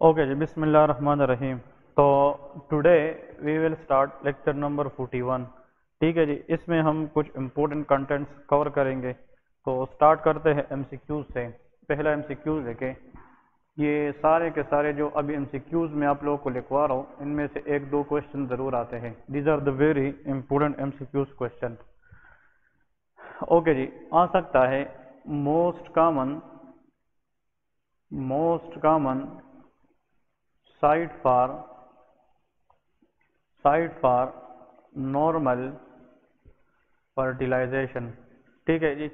Okay, जी बिस्मिल्लाह रहमान रहीम तो today we will start lecture number 41 ठीक है जी इसमें हम कुछ इम्पोर्टेंट कंटेंट्स कवर करेंगे। तो स्टार्ट करते हैं एमसीक्यूज से। पहला एमसीक्यूज देखें। ये सारे के सारे जो अभी एमसीक्यूज में आप लोगों को लिखवा रहा हूँ इनमें से एक दो क्वेश्चन ज़रूर आते हैं। These are the very important MCQs question okay जी आ सकता है most common most common site for site for normal fertilization. ठीक है जी।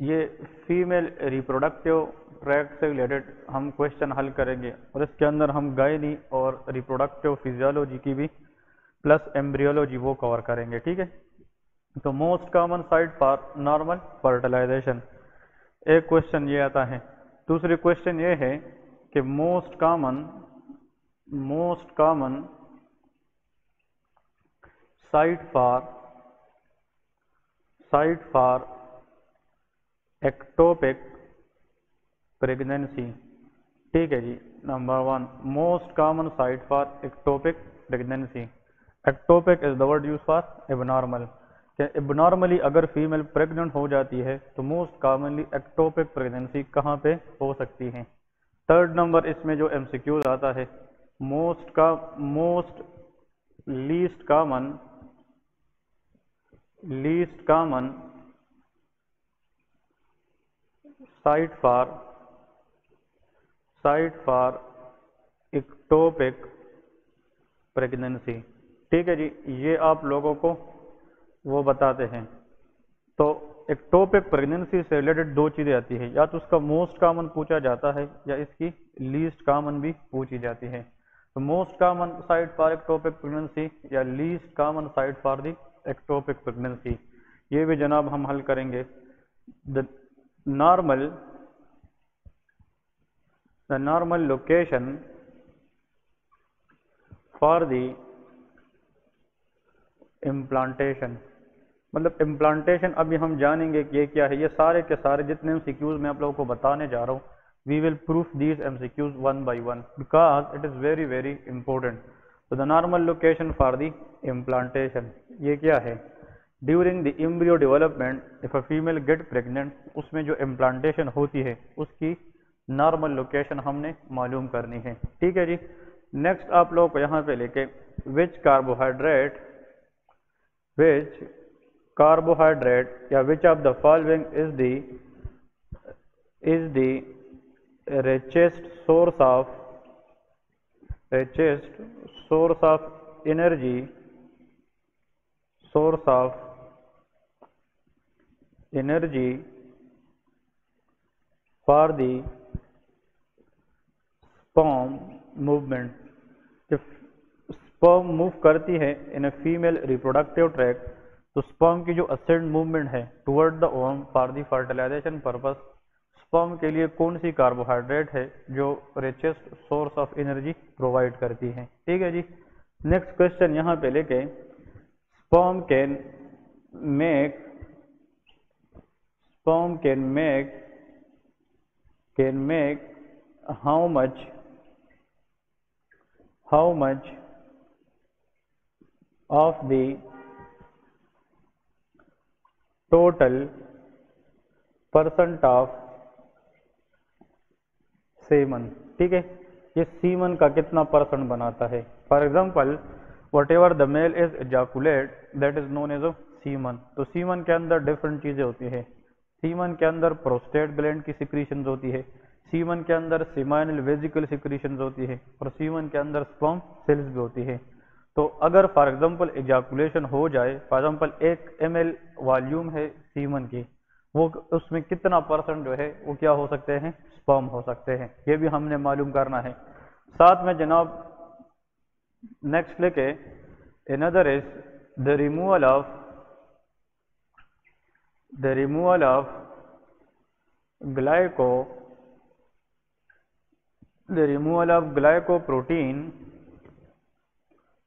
ये फीमेल रिप्रोडक्टिव ट्रैक से रिलेटेड हम क्वेश्चन हल करेंगे और इसके अंदर हम गायनी और रिप्रोडक्टिव फिजियोलॉजी की भी, प्लस एम्ब्रियोलॉजी वो कवर करेंगे। ठीक है? तो most common site for normal fertilization एक क्वेश्चन ये आता है। दूसरी क्वेश्चन ये है कि most common most common site for site for ectopic pregnancy. ठीक है जी number one most common site for ectopic pregnancy ectopic is the word use for abnormal abnormally अगर फीमेल प्रेग्नेंट हो जाती है तो मोस्ट कॉमनली एक्टोपिक प्रेगनेंसी कहाँ पे हो सकती है? थर्ड नंबर इसमें जो एमसीक्यूज आता है मोस्ट का, most least common least common site for site for ectopic pregnancy. ठीक है जी, ये आप लोगों को वो बताते हैं। तो एक्टोपिक प्रेगनेंसी से रिलेटेड दो चीज़ें आती है। या तो उसका मोस्ट कॉमन पूछा जाता है, या इसकी लीस्ट कॉमन भी पूछी जाती है। तो most common site for ectopic pregnancy या least common site for the ectopic pregnancy ये भी जनाब हम हल करेंगे। The normal the normal location for the implantation मतलब इम्प्लांटेशन अभी हम जानेंगे कि ये क्या है। ये सारे के सारे जितने सिक्यूज मैं आप लोगों को बताने जा रहा हूँ। Will prove these MCQs one by one because it is very very important तो the normal location for the implantation ये क्या है during the embryo development if a female get pregnant उसमें जो इम्प्लांटेशन होती है उसकी नॉर्मल लोकेशन हमने मालूम करनी है ठीक है जी नेक्स्ट आप लोगों को यहाँ पे लेके विच कार्बोहाइड्रेट विच carbohydrate या which of the following is the is the richest source of richest source of energy source of energy for the sperm movement if sperm move करती है in a female reproductive tract तो sperm की जो ascend movement है toward the womb for the fertilization purpose sperm के लिए कौन सी कार्बोहाइड्रेट है जो richest source of energy provide करती है? ठीक है जी। नेक्स्ट क्वेश्चन यहाँ पे लेके sperm can make sperm can make can make how much how much of the total percent of semen ठीक है? ये सीमन का कितना परसेंट बनाता है? For example whatever the male is ejaculate that is known as semen तो semen के अंदर डिफरेंट चीज़ें होती है। सीमन के अंदर प्रोस्टेट ग्लैंड की सिक्रीशन होती है। सीमन के अंदर सिमाइनल वेजिकल सिक्रीशन होती है। और सीमन के अंदर स्पर्म सेल्स भी होती है। तो अगर फॉर एग्ज़ाम्पल एजाकुलेशन हो जाए फॉर एग्ज़ाम्पल एक एम वॉल्यूम है सीमन की वो उसमें कितना परसेंट जो है, वो क्या हो सकते हैं? स्पर्म हो सकते हैं। ये भी हमने मालूम करना है। साथ में जनाब नेक्स्ट लेके in other is the removal of the removal of glyco the removal of glyco protein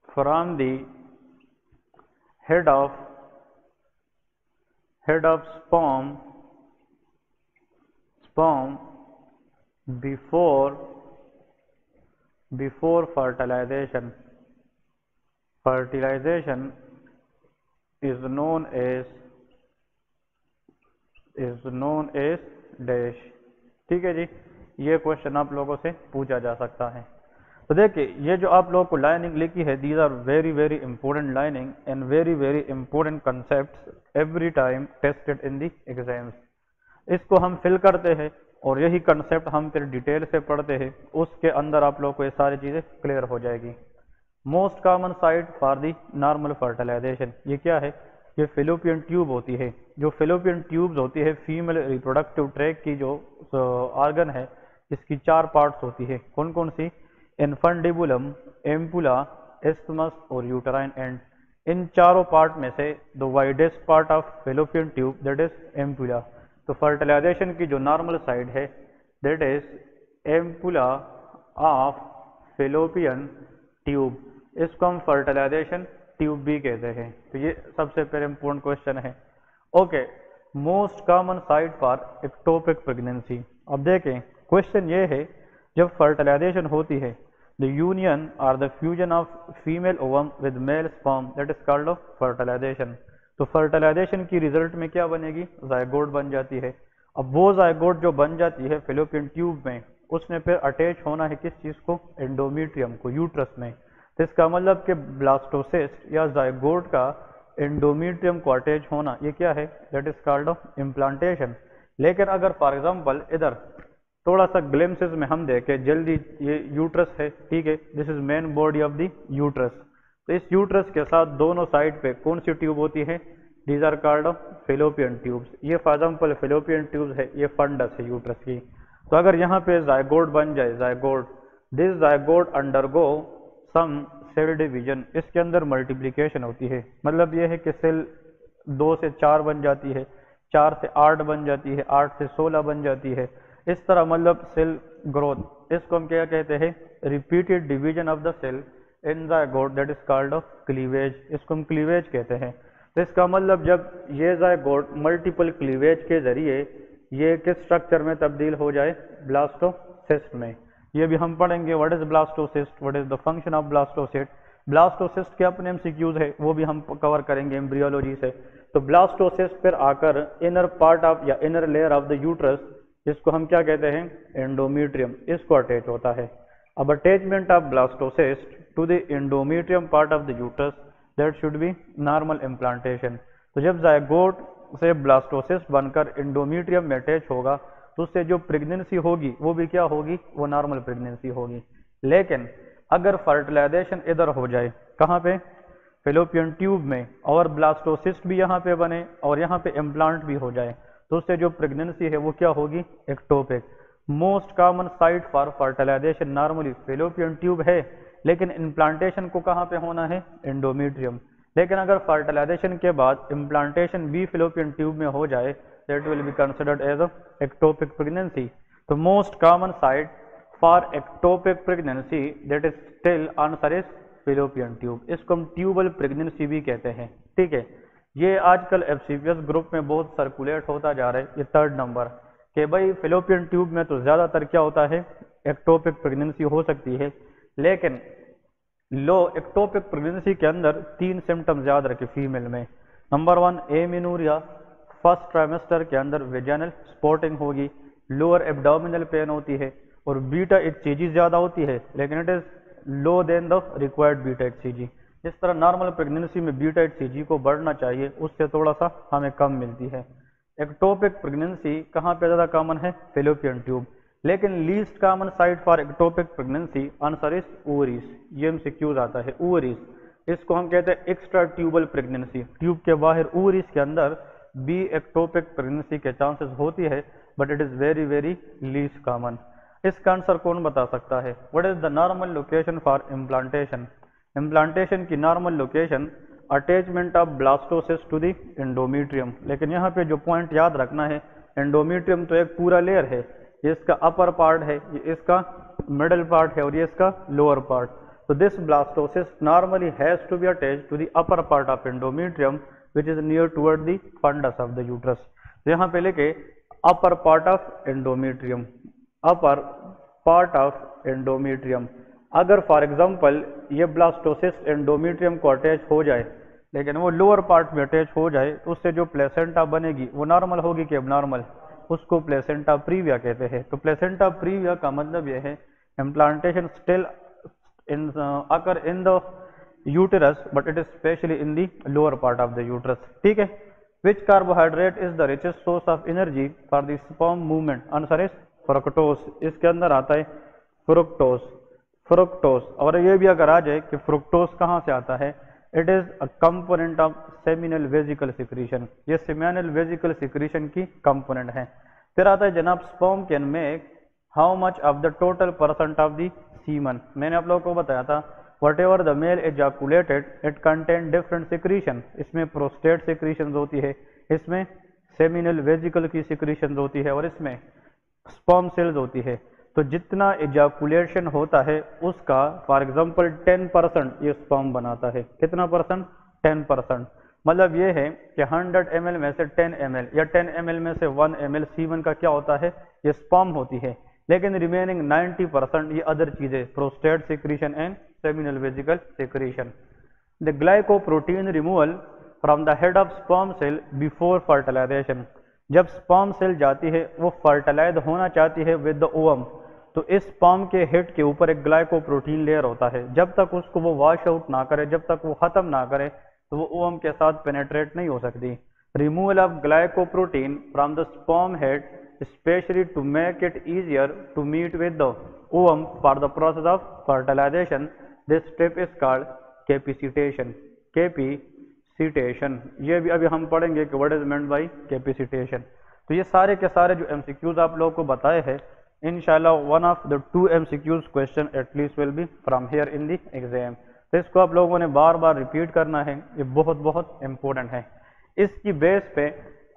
from the head of head of sperm sperm before before fertilization fertilization is known as is known as dash ठीक है जी ये question आप लोगों से पूछा जा सकता है तो देखिए, ये जो आप लोगों को लाइनिंग लिखी है these are very very important lining and very very important concept every time tested in the exams इसको हम फिल करते हैं और यही कंसेप्ट हम फिर डिटेल से पढ़ते हैं। उसके अंदर आप लोग को ये सारी चीज़ें क्लियर हो जाएगी। Most common site for the normal fertilization ये क्या है? ये फिलोपियन ट्यूब होती है। जो फिलोपियन ट्यूब्स होती है फीमेल रिप्रोडक्टिव ट्रैक की जो ऑर्गन है, इसकी चार पार्ट्स होती है। कौन कौन सी? इन्फंडिबुलम एम्पुला एस्थमस और यूटराइन एंड इन चारों पार्ट में से the widest part of fallopian tube that is ampulla तो फर्टिलाइजेशन की जो नॉर्मल साइड है that is ampulla of fallopian tube इसको हम फर्टिलाइजेशन ट्यूब भी कहते हैं। तो ये सबसे पहले इंपॉर्टेंट क्वेश्चन है। Okay most common site for ectopic pregnancy अब देखें क्वेश्चन ये है, जब फर्टिलाइजेशन होती है the union or the fusion of female ovum with male sperm that is called of fertilization तो फर्टिलाइजेशन की रिज़ल्ट में क्या बनेगी? जायगोड बन जाती है। अब वो जायगोड जो बन जाती है फिलोपियन ट्यूब में, उसने फिर अटैच होना है किस चीज़ को? एंडोमीट्रियम को यूट्रस में। तो इसका मतलब कि ब्लास्टोसिस्ट या जायगोड का एंडोमीट्रियम को अटैच होना, ये क्या है? That is called of implantation लेकिन अगर फॉर एग्ज़ाम्पल इधर थोड़ा सा ग्लिम्सेस में हम देखें, जल्दी ये यूट्रस है, ठीक है? This is main body of the uterus तो इस यूट्रस के साथ दोनों साइड पे कौन सी ट्यूब होती है? These are called fallopian tubes ये फॉर एग्ज़ाम्पल फिलोपियन ट्यूब्स है, ये फंडस है यूट्रस की. तो अगर यहाँ पे जायगोड बन जाए zygote this zygote undergo some cell division इसके अंदर मल्टीप्लीकेशन होती है. मतलब ये है कि सेल दो से चार बन जाती है, चार से आठ बन जाती है, आठ से सोलह बन जाती है. इस तरह मतलब सेल ग्रोथ इसको हम क्या कहते हैं? Repeated division of the cell in zygote that is called of cleavage इसको हम क्लीवेज कहते हैं. तो इसका मतलब जब ये जायगोट मल्टीपल क्लीवेज के ज़रिए ये किस स्ट्रक्चर में तब्दील हो जाए? ब्लास्टोसिस्ट में. ये भी हम पढ़ेंगे what is blastocyst what is the function of blastocyst blastocyst के अपने एमसीक्यूज है, वो भी हम कवर करेंगे एम्ब्रियोलॉजी से. तो ब्लास्टोसिस्ट फिर आकर इनर पार्ट ऑफ़ या inner layer of the uterus इसको हम क्या कहते हैं? एंडोमीट्रियम इसको अटैच होता है। अब attachment of blastocyst to the endometrium part of the uterus, that should be normal implantation. तो जब जायगोट से ब्लास्टोसिस बनकर एंडोमीट्रियम में अटैच होगा तो उससे जो प्रेगनेंसी होगी, वो भी क्या होगी? वो नॉर्मल प्रेगनेंसी होगी। लेकिन अगर फर्टिलाइजेशन इधर हो जाए, कहाँ पे? फिलोपियन ट्यूब में, और ब्लास्टोसिस्ट भी यहाँ पे बने, और यहाँ पे इम्प्लांट भी हो जाए तो उससे जो प्रेगनेंसी है, वो क्या होगी? Ectopic most common site for fertilization normally fallopian tube है, लेकिन इम्प्लांटेशन को कहाँ पे होना है? एंडोमीट्रियम लेकिन अगर फर्टिलाइजेशन के बाद इम्प्लांटेशन बी फिलोपियन ट्यूब में हो जाए that will be considered as ectopic pregnancy तो most common site for ectopic pregnancy that is still answer is fallopian tube इसको हम ट्यूबल प्रेगनेंसी भी कहते हैं. ठीक है? ये आजकल एफ़ ग्रुप में बहुत सर्कुलेट होता जा रहा है, ये थर्ड नंबर कि भाई फिलोपियन ट्यूब में तो ज़्यादातर क्या होता है? एक्टोपिक प्रेगनेंसी हो सकती है। लेकिन लो एक्टोपिक प्रेगनेंसी के अंदर तीन सिम्टम्स याद रखे फीमेल में। Number one amenorrhoea first trimester के अंदर वेजानल स्पॉटिंग होगी। लोअर एब्डोमिनल पेन होती है और बीटा एच ज़्यादा होती है, लेकिन it is low than the required beta H इस तरह नॉर्मल प्रेगनेंसी में बीटा एच को बढ़ना चाहिए, उससे थोड़ा सा हमें कम मिलती है। एक्टोपिक प्रेगनेंसी कहाँ पे ज़्यादा कॉमन है? फेलोपियन ट्यूब लेकिन least common site for ectopic pregnancy answer is ovaries ये हमसे क्यूज आता है? ओवरीज इसको हम कहते हैं एक्स्ट्रा ट्यूबल प्रेगनेंसी ट्यूब के बाहर ओवरीज के अंदर बी एक्टोपिक प्रेगनेंसी के चांसेस होती है but it is very very least common इसका आंसर कौन बता सकता है? What is the normal location for implantation implantation की normal location attachment of blastocyst to the endometrium लेकिन यहाँ पे जो पॉइंट याद रखना है एंडोमीट्रियम तो एक पूरा लेयर है। ये इसका अपर पार्ट है, ये इसका मिडल पार्ट है और ये इसका लोअर पार्ट तो this blastocyst normally has to be attach to the upper part of endometrium which is near toward the fundus of the uterus तो यहाँ पे लेके upper part of endometrium upper part of endometrium अगर for example ये blastocyst endometrium को attach हो जाए, लेकिन वो लोअर पार्ट में अटैच हो जाए तो उससे जो प्लेसेंटा बनेगी, वो नॉर्मल होगी कि अब नॉर्मल उसको प्लेसेंटा प्रीविया कहते हैं। तो प्लेसेंटा प्रीविया का मतलब यह है implantation still in occur in the uterus but it is specially in the lower part of the uterus ठीक है? Which carbohydrate is the richest source of energy for the sperm movement answer is fructose इसके अंदर आता है fructose fructose और ये भी अगर आ जाए कि फ्रुक्टोस कहाँ से आता है? It is a component of seminal vesicle secretion ये सेमिनल वेजिकल सिक्रीशन की कंपोनेंट है। फिर आता है जनाब sperm can make how much of the total percent of the semen मैंने आप लोगों को बताया था whatever the male ejaculated it content different secretion इसमें प्रोस्टेट सिक्रीशन होती है, इसमें सेमिनल वेजिकल की सिक्रीशन होती है और इसमें स्पर्म सेल्स होती है। तो जितना एजाकुलेशन होता है, उसका फॉर एग्ज़ाम्पल 10 परसेंट ये स्पर्म बनाता है। कितना परसेंट 10 परसेंट मतलब ये है कि 100 एम में से 10 एम या 10 एम में से 1 एम सीवन का क्या होता है? ये स्पर्म होती है। लेकिन रिमेनिंग 90 परसेंट ये अदर चीज़ें prostate secretion and seminal vesicle secretion the glycoprotein removal from the head of sperm cell before fertilization जब स्पर्म सेल जाती है, वो फर्टिलाइज होना चाहती है विद द ओवम तो इस पॉम के हेड के ऊपर एक ग्लाइको प्रोटीन लेयर होता है। जब तक उसको वो वॉश आउट ना करे, जब तक वो खत्म ना करे तो वो ओम के साथ पेनेट्रेट नहीं हो सकती। Removal of glyco protein from the sperm head specially to make it easier to meet with the ovum for the process of fertilization this step is called capacitation capacitation ये भी अभी हम पढ़ेंगे कि what is meant by capacitation तो ये सारे के सारे जो एम सी क्यूज आप लोगों को बताए हैं इनशाला one of the two MCQs question at least will be from here in the exam तो इसको आप लोगों ने बार बार रिपीट करना है। ये बहुत बहुत इंपॉर्टेंट है। इसकी बेस पे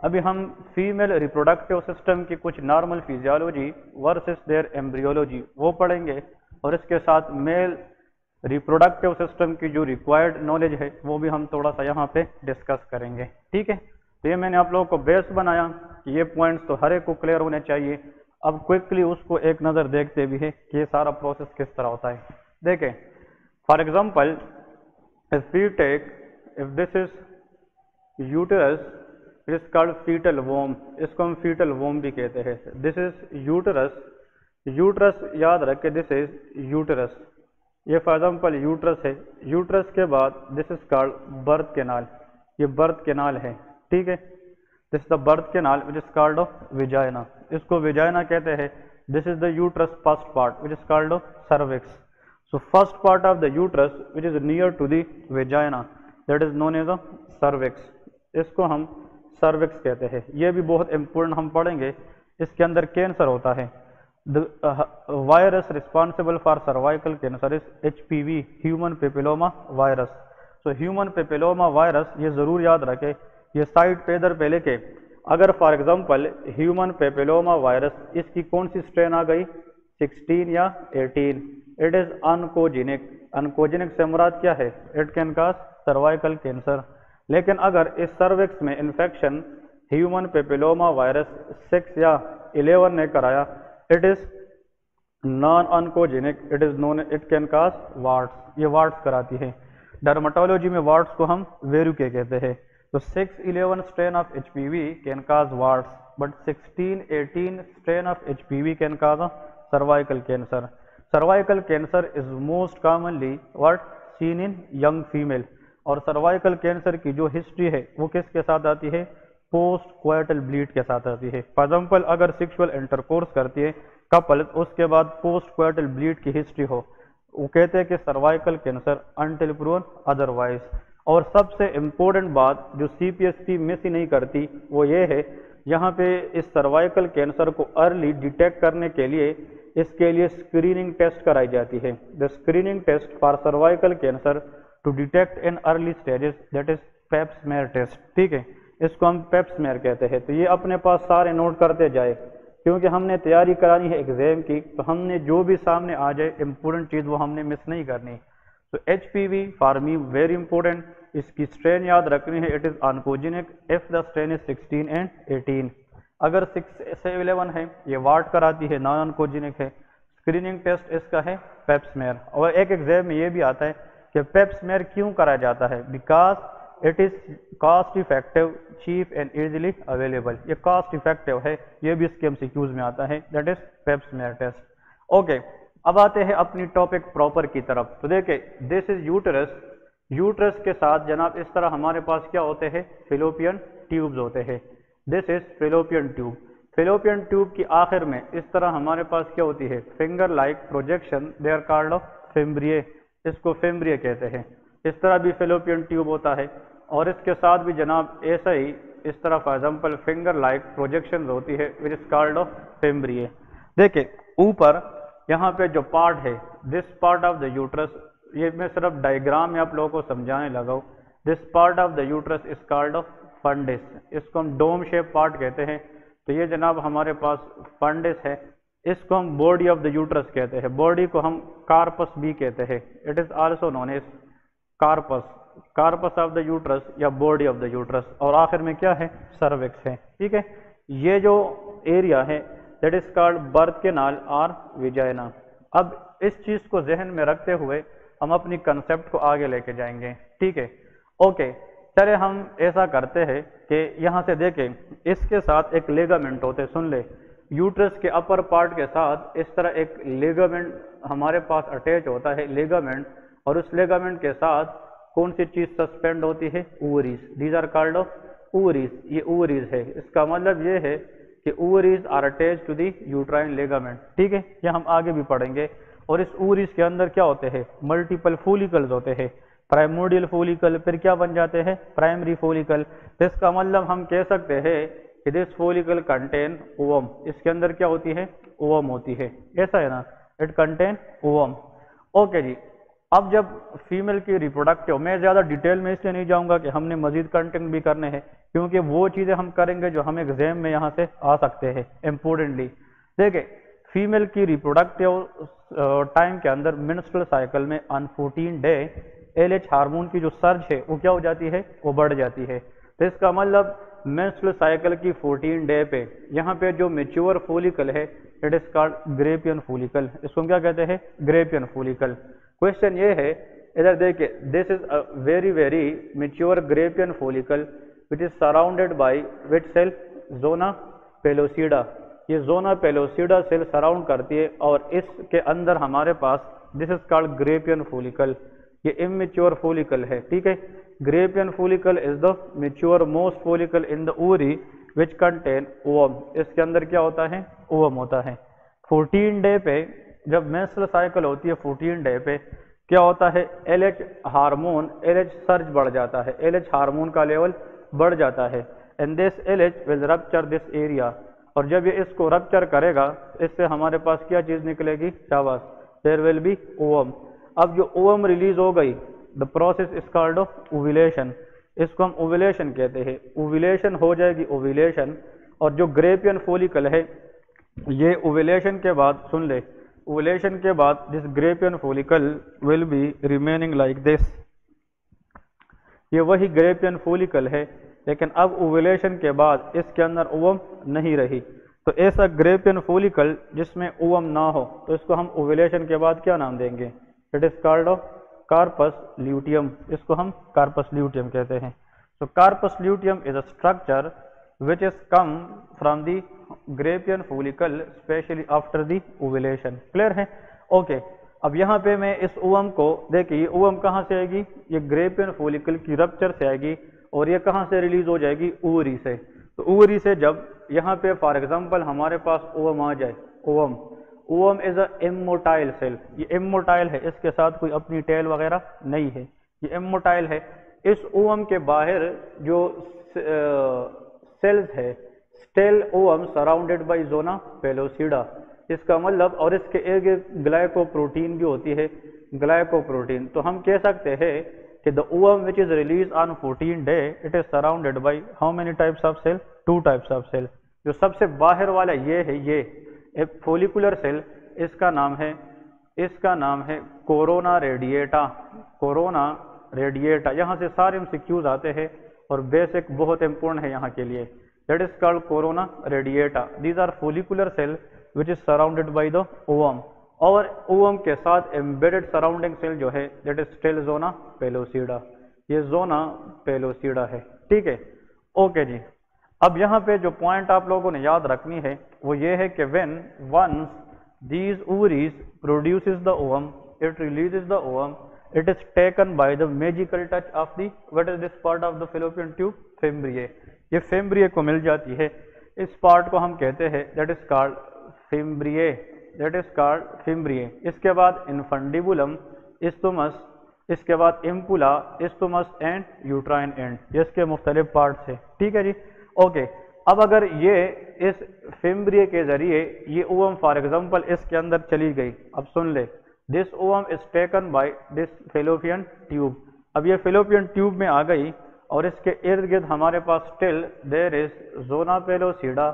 अभी हम फीमेल रिप्रोडक्टिव सिस्टम की कुछ normal physiology versus their embryology वो पढ़ेंगे। और इसके साथ मेल रिप्रोडक्टिव सिस्टम की जो रिक्वायर्ड नॉलेज है, वो भी हम थोड़ा सा यहाँ पे डिस्कस करेंगे। ठीक है? तो ये मैंने आप लोगों को बेस बनाया कि ये पॉइंट्स तो हर एक को क्लियर होने चाहिए। अब क्विकली उसको एक नज़र देखते भी है कि ये सारा प्रोसेस किस तरह होता है। देखें for example if we take if this is uterus it is called fetal womb इसको हम फीटल वोम भी कहते हैं। दिस इज़ यूटरस यूटरस याद रखे दिस इज़ यूटरस ये फॉर एग्ज़ाम्पल यूटरस है। यूटरस के बाद this is called birth canal ये बर्थ केनाल है। ठीक है? This the birth canal which is called of vagina इसको विजाइना कहते हैं। This is the uterus first part which is called cervix so first part of the uterus which is near to the vagina that is known as a cervix इसको हम cervix कहते हैं। ये भी बहुत इंपॉर्टेंट हम पढ़ेंगे। इसके अंदर कैंसर होता है। Virus responsible for cervical cancer is H P V human papilloma virus so human papilloma virus ये ज़रूर याद रखे। ये साइड पे इधर पे लेके अगर for example human papilloma virus इसकी कौन सी स्ट्रेन आ गई? 16 या 18 इट इज़ अनकोजिनिक अनकोजिनिक से मुराद क्या है? It can cause cervical cancer लेकिन अगर इस सर्विक्स में इन्फेक्शन ह्यूमन पेपिलोमा वायरस 6 या 11 ने कराया it is non oncogenic it is known it can cause warts ये वार्ड्स कराती है। डर्माटोलॉजी में वार्ड्स को हम वेरुके कहते हैं। तो 611 strain of HPV can cause warts, but 1618 strain of HPV can cause cervical cancer. Cervical cancer is most commonly what? Seen in young female. और सर्वाइकल कैंसर की जो हिस्ट्री है वो किसके साथ आती है? पोस्ट क्वाइटल ब्लीड के साथ आती है। फॉर एग्ज़ाम्पल अगर सेक्सुअल इंटरकोर्स करती है कपल उसके बाद पोस्ट क्वाइटल ब्लीड की हिस्ट्री हो। वो कहते हैं कि cervical cancer until proven otherwise और सबसे इम्पोर्टेंट बात जो सीपीएससी मिस ही नहीं करती, वो ये है, यहाँ पे इस सर्वाइकल कैंसर को अर्ली डिटेक्ट करने के लिए इसके लिए स्क्रीनिंग टेस्ट कराई जाती है। The screening test for cervical cancer to detect in early stages that is pap smear test ठीक है? इसको हम पेप्समेयर कहते हैं। तो ये अपने पास सारे नोट करते जाए, क्योंकि हमने तैयारी करानी है एग्ज़ाम की तो हमने जो भी सामने आ जाए इम्पोर्टेंट चीज़ वो हमने मिस नहीं करनी। तो H P V for me very important इसकी स्ट्रेन याद रखनी है it is oncogenic if the strain is 16 and 18 अगर 6 से 11 है, ये वार्ड कराती है नॉन ऑनकोजिनिक है। स्क्रीनिंग टेस्ट इसका है पेप्समेयर और एक एग्ज़ाम में ये भी आता है कि पेप्समेयर क्यों कराया जाता है? Because it is cost effective cheap and easily available ये कॉस्ट इफ़ेक्टिव है, ये भी इसके एमसीक्यूज में आता है that is pap smear test okay अब आते हैं अपनी टॉपिक प्रॉपर की तरफ़। तो देखे दिस इज़ यूटरस यूटरस के साथ जनाब, इस तरह हमारे पास क्या होते हैं? फिलोपियन ट्यूब्स होते हैं। This is fallopian tube fallopian tube की आखिर में इस तरह हमारे पास क्या होती है? Finger like projection they are called of fimbriae इसको फिम्ब्रिए कहते हैं। इस तरह भी फिलोपियन ट्यूब होता है। और इसके साथ भी जनाब, ऐसा ही इस तरह for example finger like projection होती है which is called of fimbriae देखिए, ऊपर यहाँ पे जो पार्ट है this part of the uterus ये मैं सिर्फ़ डायग्राम में आप लोगों को समझाने लगा हूँ। This part of the uterus is called of fundus इसको हम डोम शेप पार्ट कहते हैं। तो ये जनाब हमारे पास फंडिस है। इसको हम बॉडी ऑफ़ द यूट्रस कहते हैं। बॉडी को हम कार्पस भी कहते हैं। It is also known as corpus corpus of the uterus या बॉडी ऑफ़ द यूट्रस और आखिर में क्या है? सर्विक्स है। ठीक है? ये जो एरिया है दैट इज़ कॉल्ड बर्थ के नाल आर विजयना अब इस चीज़ को जहन में रखते हुए हम अपनी कंसेप्ट को आगे लेके जाएँगे। ठीक है? ओके चले हम ऐसा करते हैं कि यहाँ से देखें, इसके साथ एक लेगामेंट होते, सुन ले। यूट्रस के अपर पार्ट के साथ इस तरह एक लेगामेंट हमारे पास अटैच होता है लेगामेंट और उस लेगामेंट के साथ कौन सी चीज़ सस्पेंड होती है? Ovaries these are called ovaries ये ओवरीज है। इसका मतलब ये है कि ovaries are attach to the uterine ligament ठीक है? ये हम आगे भी पढ़ेंगे। और इस ओवरीज के अंदर क्या होते हैं? मल्टीपल फोलिकल्स होते हैं। प्राइमोडियल फोलिकल फिर क्या बन जाते हैं? प्राइमरी फोलिकल तो इसका मतलब हम कह सकते हैं कि दिस फोलिकल कंटेन ओवम इसके अंदर क्या होती है? ओवम होती है। ऐसा है ना? इट कंटेन ओवम ओके जी। अब जब फीमेल की रिप्रोडक्टिव मैं ज़्यादा डिटेल में इसलिए नहीं जाऊँगा कि हमने मजीद कंटेंट भी करने हैं, क्योंकि वो चीज़ें हम करेंगे जो हम एग्ज़ाम में यहाँ से आ सकते हैं इम्पोर्टेंटली देखिए फीमेल की रिप्रोडक्टिव टाइम के अंदर मिनस्ट्रल साइकिल में on fourteen day L H hormone की जो सर्ज है, वो क्या हो जाती है? वो बढ़ जाती है. तो इसका मतलब मेंस्ट्रुअल साइकिल की 14 डे पे, यहाँ पे जो मेच्योर फोलिकल है it is called Graafian follicle इसको हम क्या कहते हैं? ग्रेपियन फोलिकल क्वेश्चन ये है, इधर देखिए this is a very very mature Graafian follicle which is surrounded by which cell zona pellucida ये जोना पेलोसीडा सेल सराउंड करती है और इसके अंदर हमारे पास this is called Graafian follicle ये इमेच्योर फोलिकल है, ठीक है? Graafian follicle is the mature most follicle in the ovary which contain ovum इसके अंदर क्या होता है? ओवम होता है. 14 डे पे जब मेंस्ट्रुअल साइकिल होती है 14 डे पे, क्या होता है? L H hormone L H surge बढ़ जाता है। एल एच हारमोन का लेवल बढ़ जाता है। And this L H will rupture this area और जब ये इसको रप्चर करेगा, इससे हमारे पास क्या चीज़ निकलेगी? शाबाश। देर विल बी ओवम अब जो ओवम रिलीज़ हो गई the process is called ovulation इसको हम ओविलेशन कहते हैं। ओविलेशन हो जाएगी ओविलेशन और जो ग्रेपियन फोलिकल है, ये ओविलेशन के बाद, सुन ले ओविलेशन के बाद this Graafian follicle will be remaining like this ये वही ग्रेपियन फोलिकल है, लेकिन अब ओविलेशन के बाद इसके अंदर ओवम नहीं रही। तो ऐसा ग्रेपियन फोलिकल जिसमें ओवम ना हो तो इसको हम ओविलेशन के बाद क्या नाम देंगे? It is called of corpus luteum इसको हम कार्पस ल्यूटियम कहते हैं। So corpus luteum is a structure which is come from the Graafian follicle specially after the ovulation clear है? Okay. अब यहाँ पे मैं इस ओवम को, देखिए ओवम कहाँ से आएगी? ये ग्रेपियन फोलिकल की रप्चर से आएगी और ये कहाँ से रिलीज़ हो जाएगी? ओवरी से। तो ओवरी से जब यहाँ पे फॉर एग्जांपल हमारे पास ओवम आ जाए, ovum. Ovum is a immotile cell ये इमोटाइल है। इसके साथ कोई अपनी टेल वगैरह नहीं है। ये इमोटाइल है। इस ओवम के बाहर जो सेल्स है still ovum surrounded by zona pellucida इसका मतलब और इसके एक ग्लाइकोप्रोटीन भी होती है ग्लाइकोप्रोटीन तो हम कह सकते हैं कि the ovum which is release on 14 day it is surrounded by how many types of cell two types of cell जो सबसे बाहर वाला ये है, ये एक फोलिकुलर सेल इसका नाम है, इसका नाम है कोरोना रेडिएटा कोरोना रेडिएटा यहाँ से सारे एमसीक्यूज आते हैं। और बेसिक बहुत इंपॉर्टेंट है यहाँ के लिए। That is called corona radiata these are follicular cell which is surrounded by the ovum और ओवम के साथ एम्बेडेड सराउंडिंग सेल जो है that is still zona pellucida ये जोना पेलोसीडा है। ठीक है? ओके जी। अब यहाँ पे जो पॉइंट आप लोगों ने याद रखनी है, वो ये है कि when once these ovaries produces the ovum it releases the ovum it is taken by the magical touch of the, what is this part of the fallopian tube? Fembriae. ये फेम्ब्रिए को मिल जाती है। इस पार्ट को हम कहते हैं that is called fimbriae that is called fimbriae इसके बाद इनफंडिबुलम इस्तुमस इसके बाद ampulla isthmus and uterine end इसके मुख्तलिफ़ पार्ट्स है। ठीक है जी? ओके अब अगर ये इस फेम्ब्रिए के ज़रिए, ये ओवम फॉर एग्जांपल इसके अंदर चली गई। अब सुन ले। This ovum is taken by this fallopian tube अब ये फेलोपियन ट्यूब में आ गई और इसके इर्द गिर्द हमारे पास still there is zona pellucida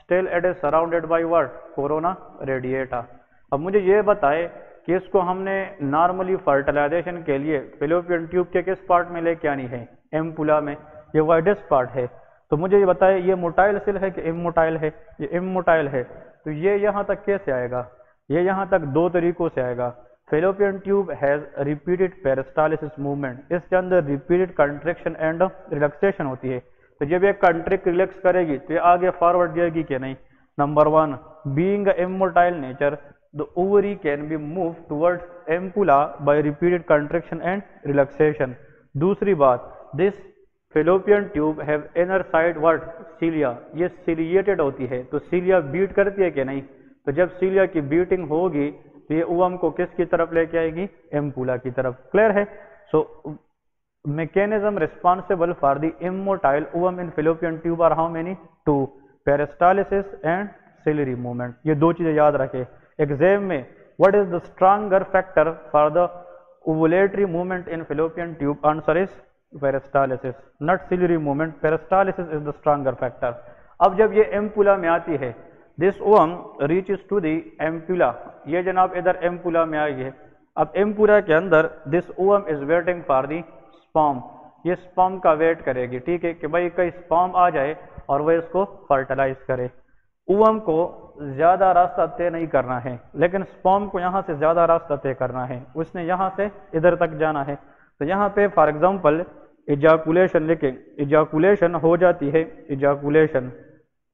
still it is surrounded by what corona radiata अब मुझे ये बताए कि इसको हमने नॉर्मली फर्टिलाइजेशन के लिए फेलोपियन ट्यूब के किस पार्ट में लेके आनी है? एम्पुला में। ये वाइडेस्ट पार्ट है। तो मुझे ये बताए, ये मोटाइल सिल है कि इमोटाइल है? ये इमोटाइल है। तो ये यहाँ तक कैसे आएगा? ये यहाँ तक दो तरीकों से आएगा। Fallopian tube has repeated peristalsis movement इसके अंदर रिपीटेड कंट्रेक्शन एंड रिलैक्सेशन होती है। तो जब ये कंट्रिक रिलैक्स करेगी तो ये आगे फॉरवर्ड जाएगी कि नहीं? Number one being immotile nature the ovary can be move towards ampulla by repeated contraction and relaxation दूसरी बात this fallopian tube have inner side what cilia ये सीलिएटेड होती है। तो सीलिया बीट करती है कि नहीं? तो जब सीलिया की बीटिंग होगी तो ये ओवम को किसकी तरफ़ लेके आएगी? एम्पुला की तरफ़। क्लियर है? So mechanism responsible for the immotile ovum in fallopian tube are how many two peristalsis and ciliary movement ये दो चीज़ें याद रखे। एग्ज़ाम में what is the stronger factor for the ovulatory movement in fallopian tube answer is peristalsis not ciliary movement peristalsis is the stronger factor अब जब ये ampulla में आती है this ovum reach to the ampulla ये जनाब इधर एम्पुला में आई है अब एम्पुला के अंदर this ovum is waiting for the sperm ये स्पॉम का वेट करेगी, ठीक है? कि भाई कहीं स्पॉम आ जाए और वह इसको फर्टिलाइज करे। ओवम को ज़्यादा रास्ता तय नहीं करना है, लेकिन स्पॉम को यहाँ से ज़्यादा रास्ता तय करना है। उसने यहाँ से इधर तक जाना है। तो यहाँ पे फॉर एग्जांपल इजाकुलेशन लिखे। इजाकुलेशन हो जाती है। इजाकुलेशन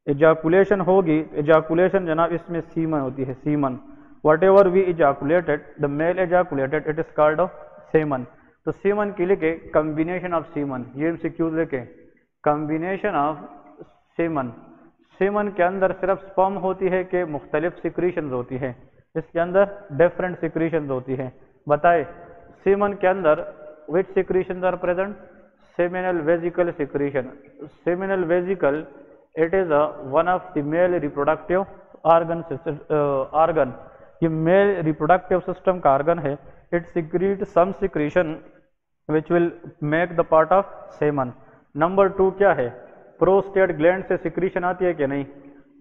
इजाकुलेशन होगी इजाकुलेशन जनाब इसमें सीमन होती है semen whatever we ejaculated the male ejaculated it is called of semen तो सीमन की लिखे कम्बिनेशन ऑफ़ सीमन ये एमसीक्यूज लिखे कम्बिनेशन ऑफ़ सीमन सीमन के अंदर सिर्फ़ स्पम होती है कि मुख्तलिफ़ सिक्रीशन होती है. इसके अंदर डिफरेंट सिक्रीशन होती है. बताए सीमन के अंदर which secretion are present seminal vesicle secretion seminal vesicle it is a one of the male reproductive organ uh, organ. ये मेल रिप्रोडक्टिव सिस्टम का ऑर्गन है. It secrete some secretion which will make the part of semen number two क्या है? Prostate gland से secretion आती है कि नहीं?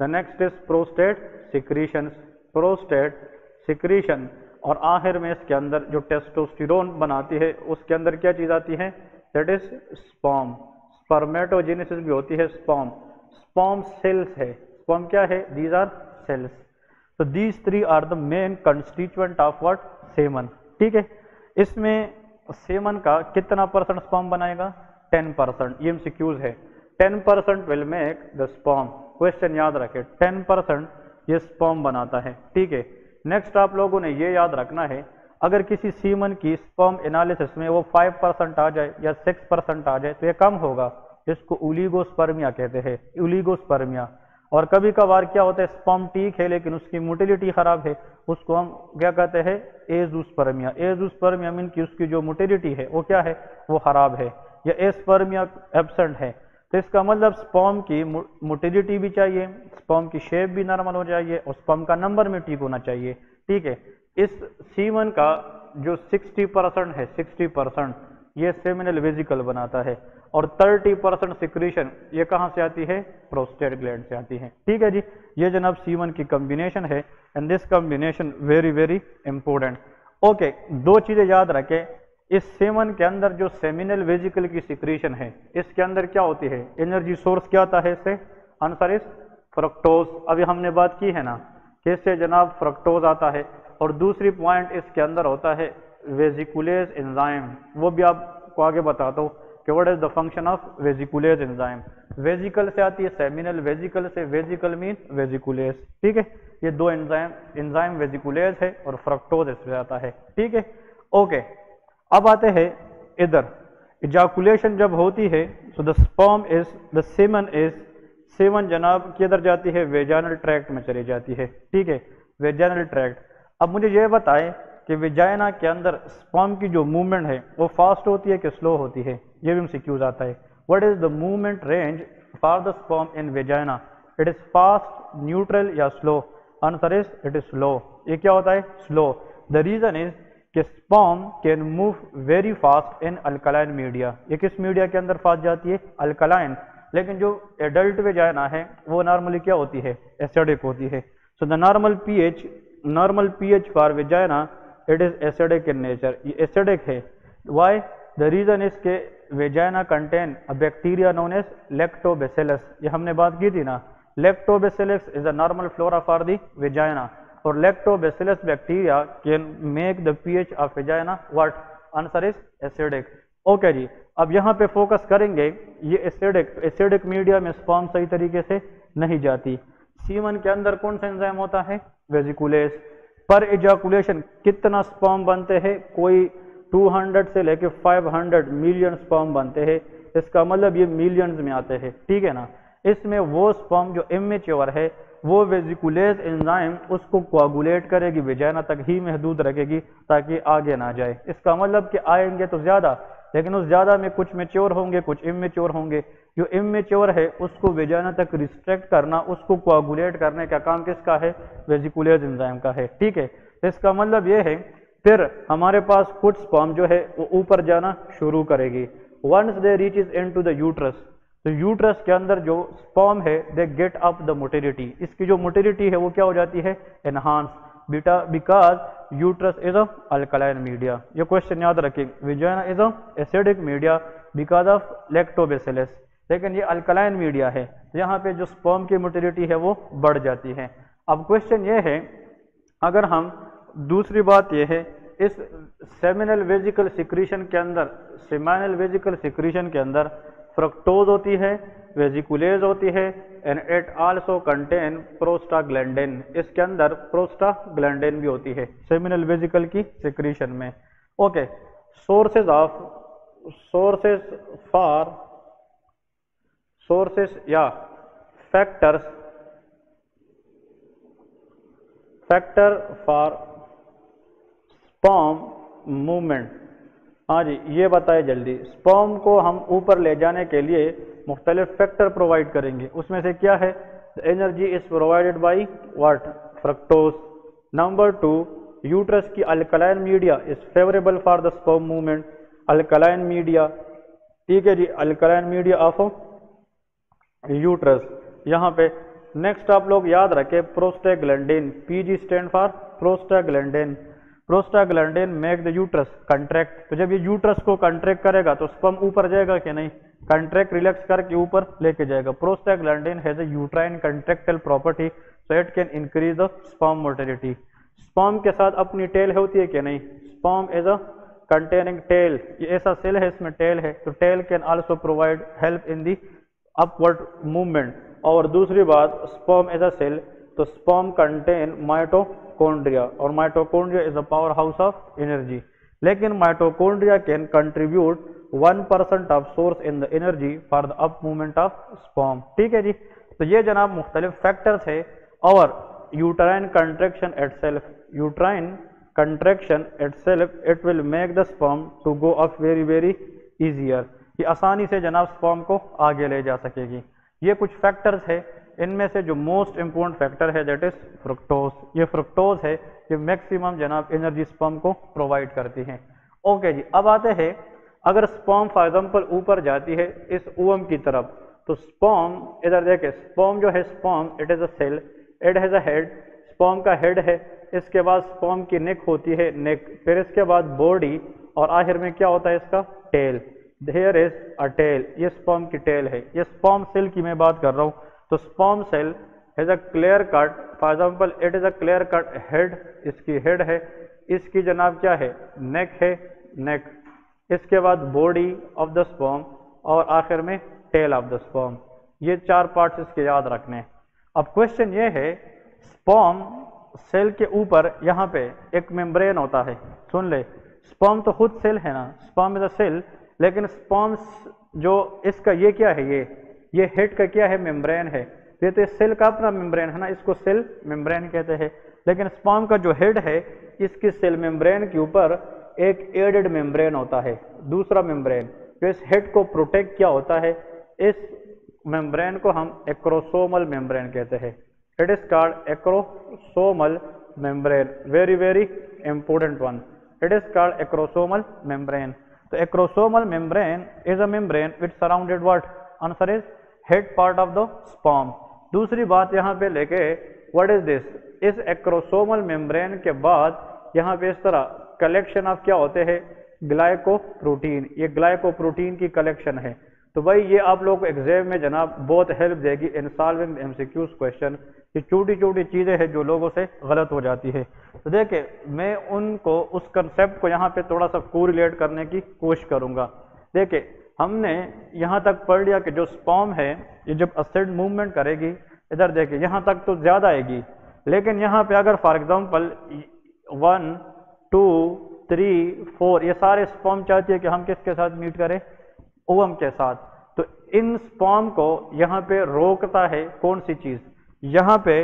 The next is prostate secretion prostate secretion और आखिर में इसके अंदर जो टेस्टोस्टिरोन बनाती है उसके अंदर क्या चीज़ आती है? दैट इज़ स्पॉम स्पर्मेटोजेनेसिस भी होती है स्पॉम स्पॉम सेल्स है। स्पॉम क्या है? दीज आर सेल्स तो these three are the main constituent of what semen ठीक है? इसमें सेमन का कितना परसेंट स्पॉम बनाएगा? 10 परसेंट ये एमसीक्यूज है। 10 percent will make the sperm question याद रखे। 10 परसेंट ये स्पॉम बनाता है। ठीक है? नेक्स्ट आप लोगों ने ये याद रखना है। अगर किसी सीमन की स्पॉम एनालिसिस में वो 5 परसेंट आ जाए या 6 परसेंट आ जाए तो ये कम होगा। इसको उलीगोस्पर्मिया कहते हैं उलीगोस्पर्मिया और कभी कभार क्या होता है स्पॉम ठीक है, लेकिन उसकी मोटिलिटी खराब है, उसको हम क्या कहते हैं एजूस्पर्मिया एजूस्पर्मिया मीन की उसकी जो मोटिलिटी है, वो क्या है, वो खराब है, या एस्पर्मिया एबसेंट है। तो इसका मतलब स्पॉम की मोटिलिटी भी चाहिए स्पॉम की शेप भी नॉर्मल हो जाइए, और स्पॉम का नंबर में ठीक होना चाहिए। ठीक है? इस सीमन का जो 60 परसेंट है 60 परसेंट ये सेमिनल वेजिकल बनाता है। और 30 परसेंट सिक्रीशन ये कहाँ से आती है? प्रोस्टेट ग्लैंड से आती है। ठीक है जी, ये जनाब सीवन की कॉम्बिनेशन है and this combination very very important okay दो चीज़ें याद रखें। इस सेवन के अंदर जो सेमिनल वेजिकल की सिक्रीशन है, इसके अंदर क्या होती है? एनर्जी सोर्स क्या आता है इससे? आंसर इज़ फ्रक्टोज अभी हमने बात की है ना कैसे जनाब फ्रक्टोज आता है? और दूसरी पॉइंट इसके अंदर होता है वेजिकुलेज एंजाइम वो भी आपको आगे बताता हूँ कि what is the function of vesiculase enzyme vesicle से आती है सेमिनल वेजिकल से वेजिकल मीन वेजिकुलेज ठीक है? ये दो एंजाइम एंजाइम वेजिकुलेज है और फ्रक्टोज इसमें आता है. ठीक है? ओके अब आते हैं इधर. इजाकुलेशन जब होती है so the sperm is the semen is semen जनाब किधर जाती है? वेजानल ट्रैक्ट में चली जाती है. ठीक है? वेजानल ट्रैक्ट अब मुझे यह बताएँ कि वेजाइना के अंदर स्पर्म की जो मूवमेंट है, वो फास्ट होती है कि स्लो होती है? ये भी हमसे क्यूज आता है? What is the movement range for the sperm in vagina it is fast neutral या slow answer is it is slow ये क्या होता है? स्लो द रीजन इज़ कि sperm can move very fast in alkaline media ये किस media के अंदर फास्ट जाती है? अल्कलाइन लेकिन जो एडल्ट वेजाइना है, वो नॉर्मली क्या होती है? एसिडिक होती है. So the normal pH normal pH for vagina it is acidic in nature ये एसिडिक है. वाई द रीजन इज़ के vagina contain a bacteria known as lactobacillus ये हमने बात की थी ना. Lactobacillus is a normal flora for the vagina और lactobacillus bacteria can make the pH of vagina what answer is acidic okay जी. अब यहाँ पे फोकस करेंगे. ये एसिडिक एसिडिक मीडिया में स्पर्म सही तरीके से नहीं जाती. सीमन के अंदर कौन सा एंजाइम होता है? वेजिकुलेस पर इजाकुलेशन कितना स्पर्म बनते हैं? कोई 200 से लेके 500 मिलियन स्पर्म बनते हैं। इसका मतलब ये मिलियंस में आते हैं। ठीक है ना? इसमें वो स्पर्म जो इमेच्योर है, वो वेजिकुलेज एंजाइम उसको कोगुलेट करेगी वेजाइना तक ही महदूद रखेगी, ताकि आगे ना जाए। इसका मतलब कि आएँगे तो ज़्यादा, लेकिन उस ज़्यादा में कुछ मेच्योर होंगे, कुछ इमेच्योर होंगे। जो इमेच्योर है, उसको वेजाइना तक रिस्ट्रिक्ट करना, उसको कोगुलेट करने का काम किसका है? वेजिकुलेज एंजाइम का है। ठीक है? इसका मतलब ये है, फिर हमारे पास कुछ स्पॉम जो है, वो ऊपर जाना शुरू करेगी। Once they reaches into the uterus तो यूट्रस के अंदर जो स्पॉम है they get up the motility इसकी जो मोटिलिटी है, वो क्या हो जाती है? Enhance better because uterus is a alkaline media ये क्वेश्चन याद रखें। Vagina is a acidic media because of lactobacillus लेकिन ये अल्कलाइन मीडिया है, यहाँ पे जो स्पर्म की मोटिलिटी है वो बढ़ जाती है। अब क्वेश्चन ये है, अगर हम दूसरी बात यह है, इस सेमिनल वेजिकल सिक्रीशन के अंदर सेमिनल वेजिकल सिक्रीशन के अंदर फ्रक्टोज होती है वेजिकुलेज होती है and it also contain prostaglandin इसके अंदर प्रोस्टाग्लैंडिन भी होती है सेमिनल वेजिकल की सिक्रीशन में। Okay sources of sources for sources या factors factor for sperm movement हाँ जी, ये बताए जल्दी। स्पर्म को हम ऊपर ले जाने के लिए मुख्तलिफ़ फैक्टर प्रोवाइड करेंगे। उसमें से क्या है? Energy is provided by what fructose number two uterus की alkaline media is favourable for the sperm movement alkaline media ठीक है जी अल्कलाइन मीडिया ऑफ़ यूट्रस। यहाँ पे नेक्स्ट आप लोग याद रखें prostaglandin PG stand for prostaglandin prostaglandin make the uterus contract तो जब ये यूट्रस को कंट्रैक्ट करेगा तो स्पर्म ऊपर जाएगा कि नहीं? कंट्रैक्ट रिलैक्स करके ऊपर लेके जाएगा। Prostaglandin has a uterine contractile property so it can increase the sperm motility sperm के साथ अपनी टेल होती है कि नहीं? Sperm is a containing tail ये ऐसा सेल है, इसमें टेल है। तो tail can also provide help in the upward movement और दूसरी बात स्पर्म इज़ अ सेल तो स्पर्म कंटेन माइटोकॉन्ड्रिया और mitochondria is a power house of energy लेकिन mitochondria can contribute one percent of source in the energy for the up movement of sperm ठीक है जी? तो ये जनाब मुख्तलिफ़ फैक्टर्स है। और uterine contraction itself uterine contraction itself it will make the sperm to go up very very ये आसानी से जनाब स्पर्म को आगे ले जा सकेगी। ये कुछ फैक्टर्स है। इनमें से जो मोस्ट इम्पोर्टेंट फैक्टर है दैट इज़ फ्रुक्टोज ये फ्रुक्टोज है ये मैक्सिमम जनाब एनर्जी स्पर्म को प्रोवाइड करती है। ओके जी, अब आते हैं। अगर स्पर्म फॉर एग्ज़ाम्पल ऊपर जाती है इस ओवम की तरफ़ तो स्पर्म इधर देखे स्पर्म जो है sperm it is a cell it has a head sperm का हेड है। इसके बाद स्पर्म की नेक होती है नेक फिर इसके बाद बॉडी और आखिर में क्या होता है इसका? Tail here is a tail ये स्पर्म की टेल है। ये स्पर्म सेल की मैं बात कर रहा हूँ। तो sperm cell has a clear cut for example it is a clear cut head इसकी हेड है। इसकी जनाब क्या है? नेक है। नेक इसके बाद बॉडी ऑफ़ द स्पॉम और आखिर में टेल ऑफ़ द स्पॉम ये चार पार्ट्स इसके याद रखने अब क्वेश्चन ये है स्पॉम सेल के ऊपर यहाँ पे एक मेम्ब्रेन होता है। सुन ले। स्पॉम तो खुद सेल है ना। स्पॉम इज़ अ सेल लेकिन स्पॉम जो इसका ये क्या है, ये ये हेड का क्या है, मेम्ब्रेन है। ये तो सेल का अपना मेम्ब्रेन है ना, इसको सेल मेम्ब्रेन कहते हैं। लेकिन स्पॉम का जो हेड है, इसकी सेल मेम्ब्रेन के ऊपर एक एडेड मेम्ब्रेन होता है, दूसरा मेम्ब्रेन। जो इस हेड को प्रोटेक्ट किया होता है, इस मेम्ब्रेन को हम एक्रोसोमल मेम्ब्रेन कहते हैं। It is called acrosomal membrane very very important one it is called acrosomal membrane तो acrosomal membrane is a membrane which surrounded what answer is head part of the sperm दूसरी बात यहाँ पे लेके what is this इस acrosomal membrane के बाद यहाँ पे इस तरह कलेक्शन ऑफ़ क्या होते हैं? ग्लाइकोप्रोटीन ये ग्लाइकोप्रोटीन की कलेक्शन है। तो भाई ये आप लोग को एग्ज़ाम में जनाब बहुत हेल्प देगी इन सॉल्विंग एमसीक्यूज क्वेश्चन ये छोटी छोटी चीज़ें हैं जो लोगों से गलत हो जाती है। तो देखे मैं उनको, उस कंसेप्ट को यहाँ पे थोड़ा सा कोरिलेट करने की कोशिश करूँगा। देखे हमने यहाँ तक पढ़ लिया कि जो स्पॉम है, ये जब असिड मूवमेंट करेगी, इधर देखिए, यहाँ तक तो ज़्यादा आएगी। लेकिन यहाँ पे अगर for example one two three four ये सारे स्पॉम चाहती है कि हम किसके साथ मीट करें? ओवम के साथ। तो इन स्पॉम को यहाँ पे रोकता है कौन सी चीज़? यहाँ पे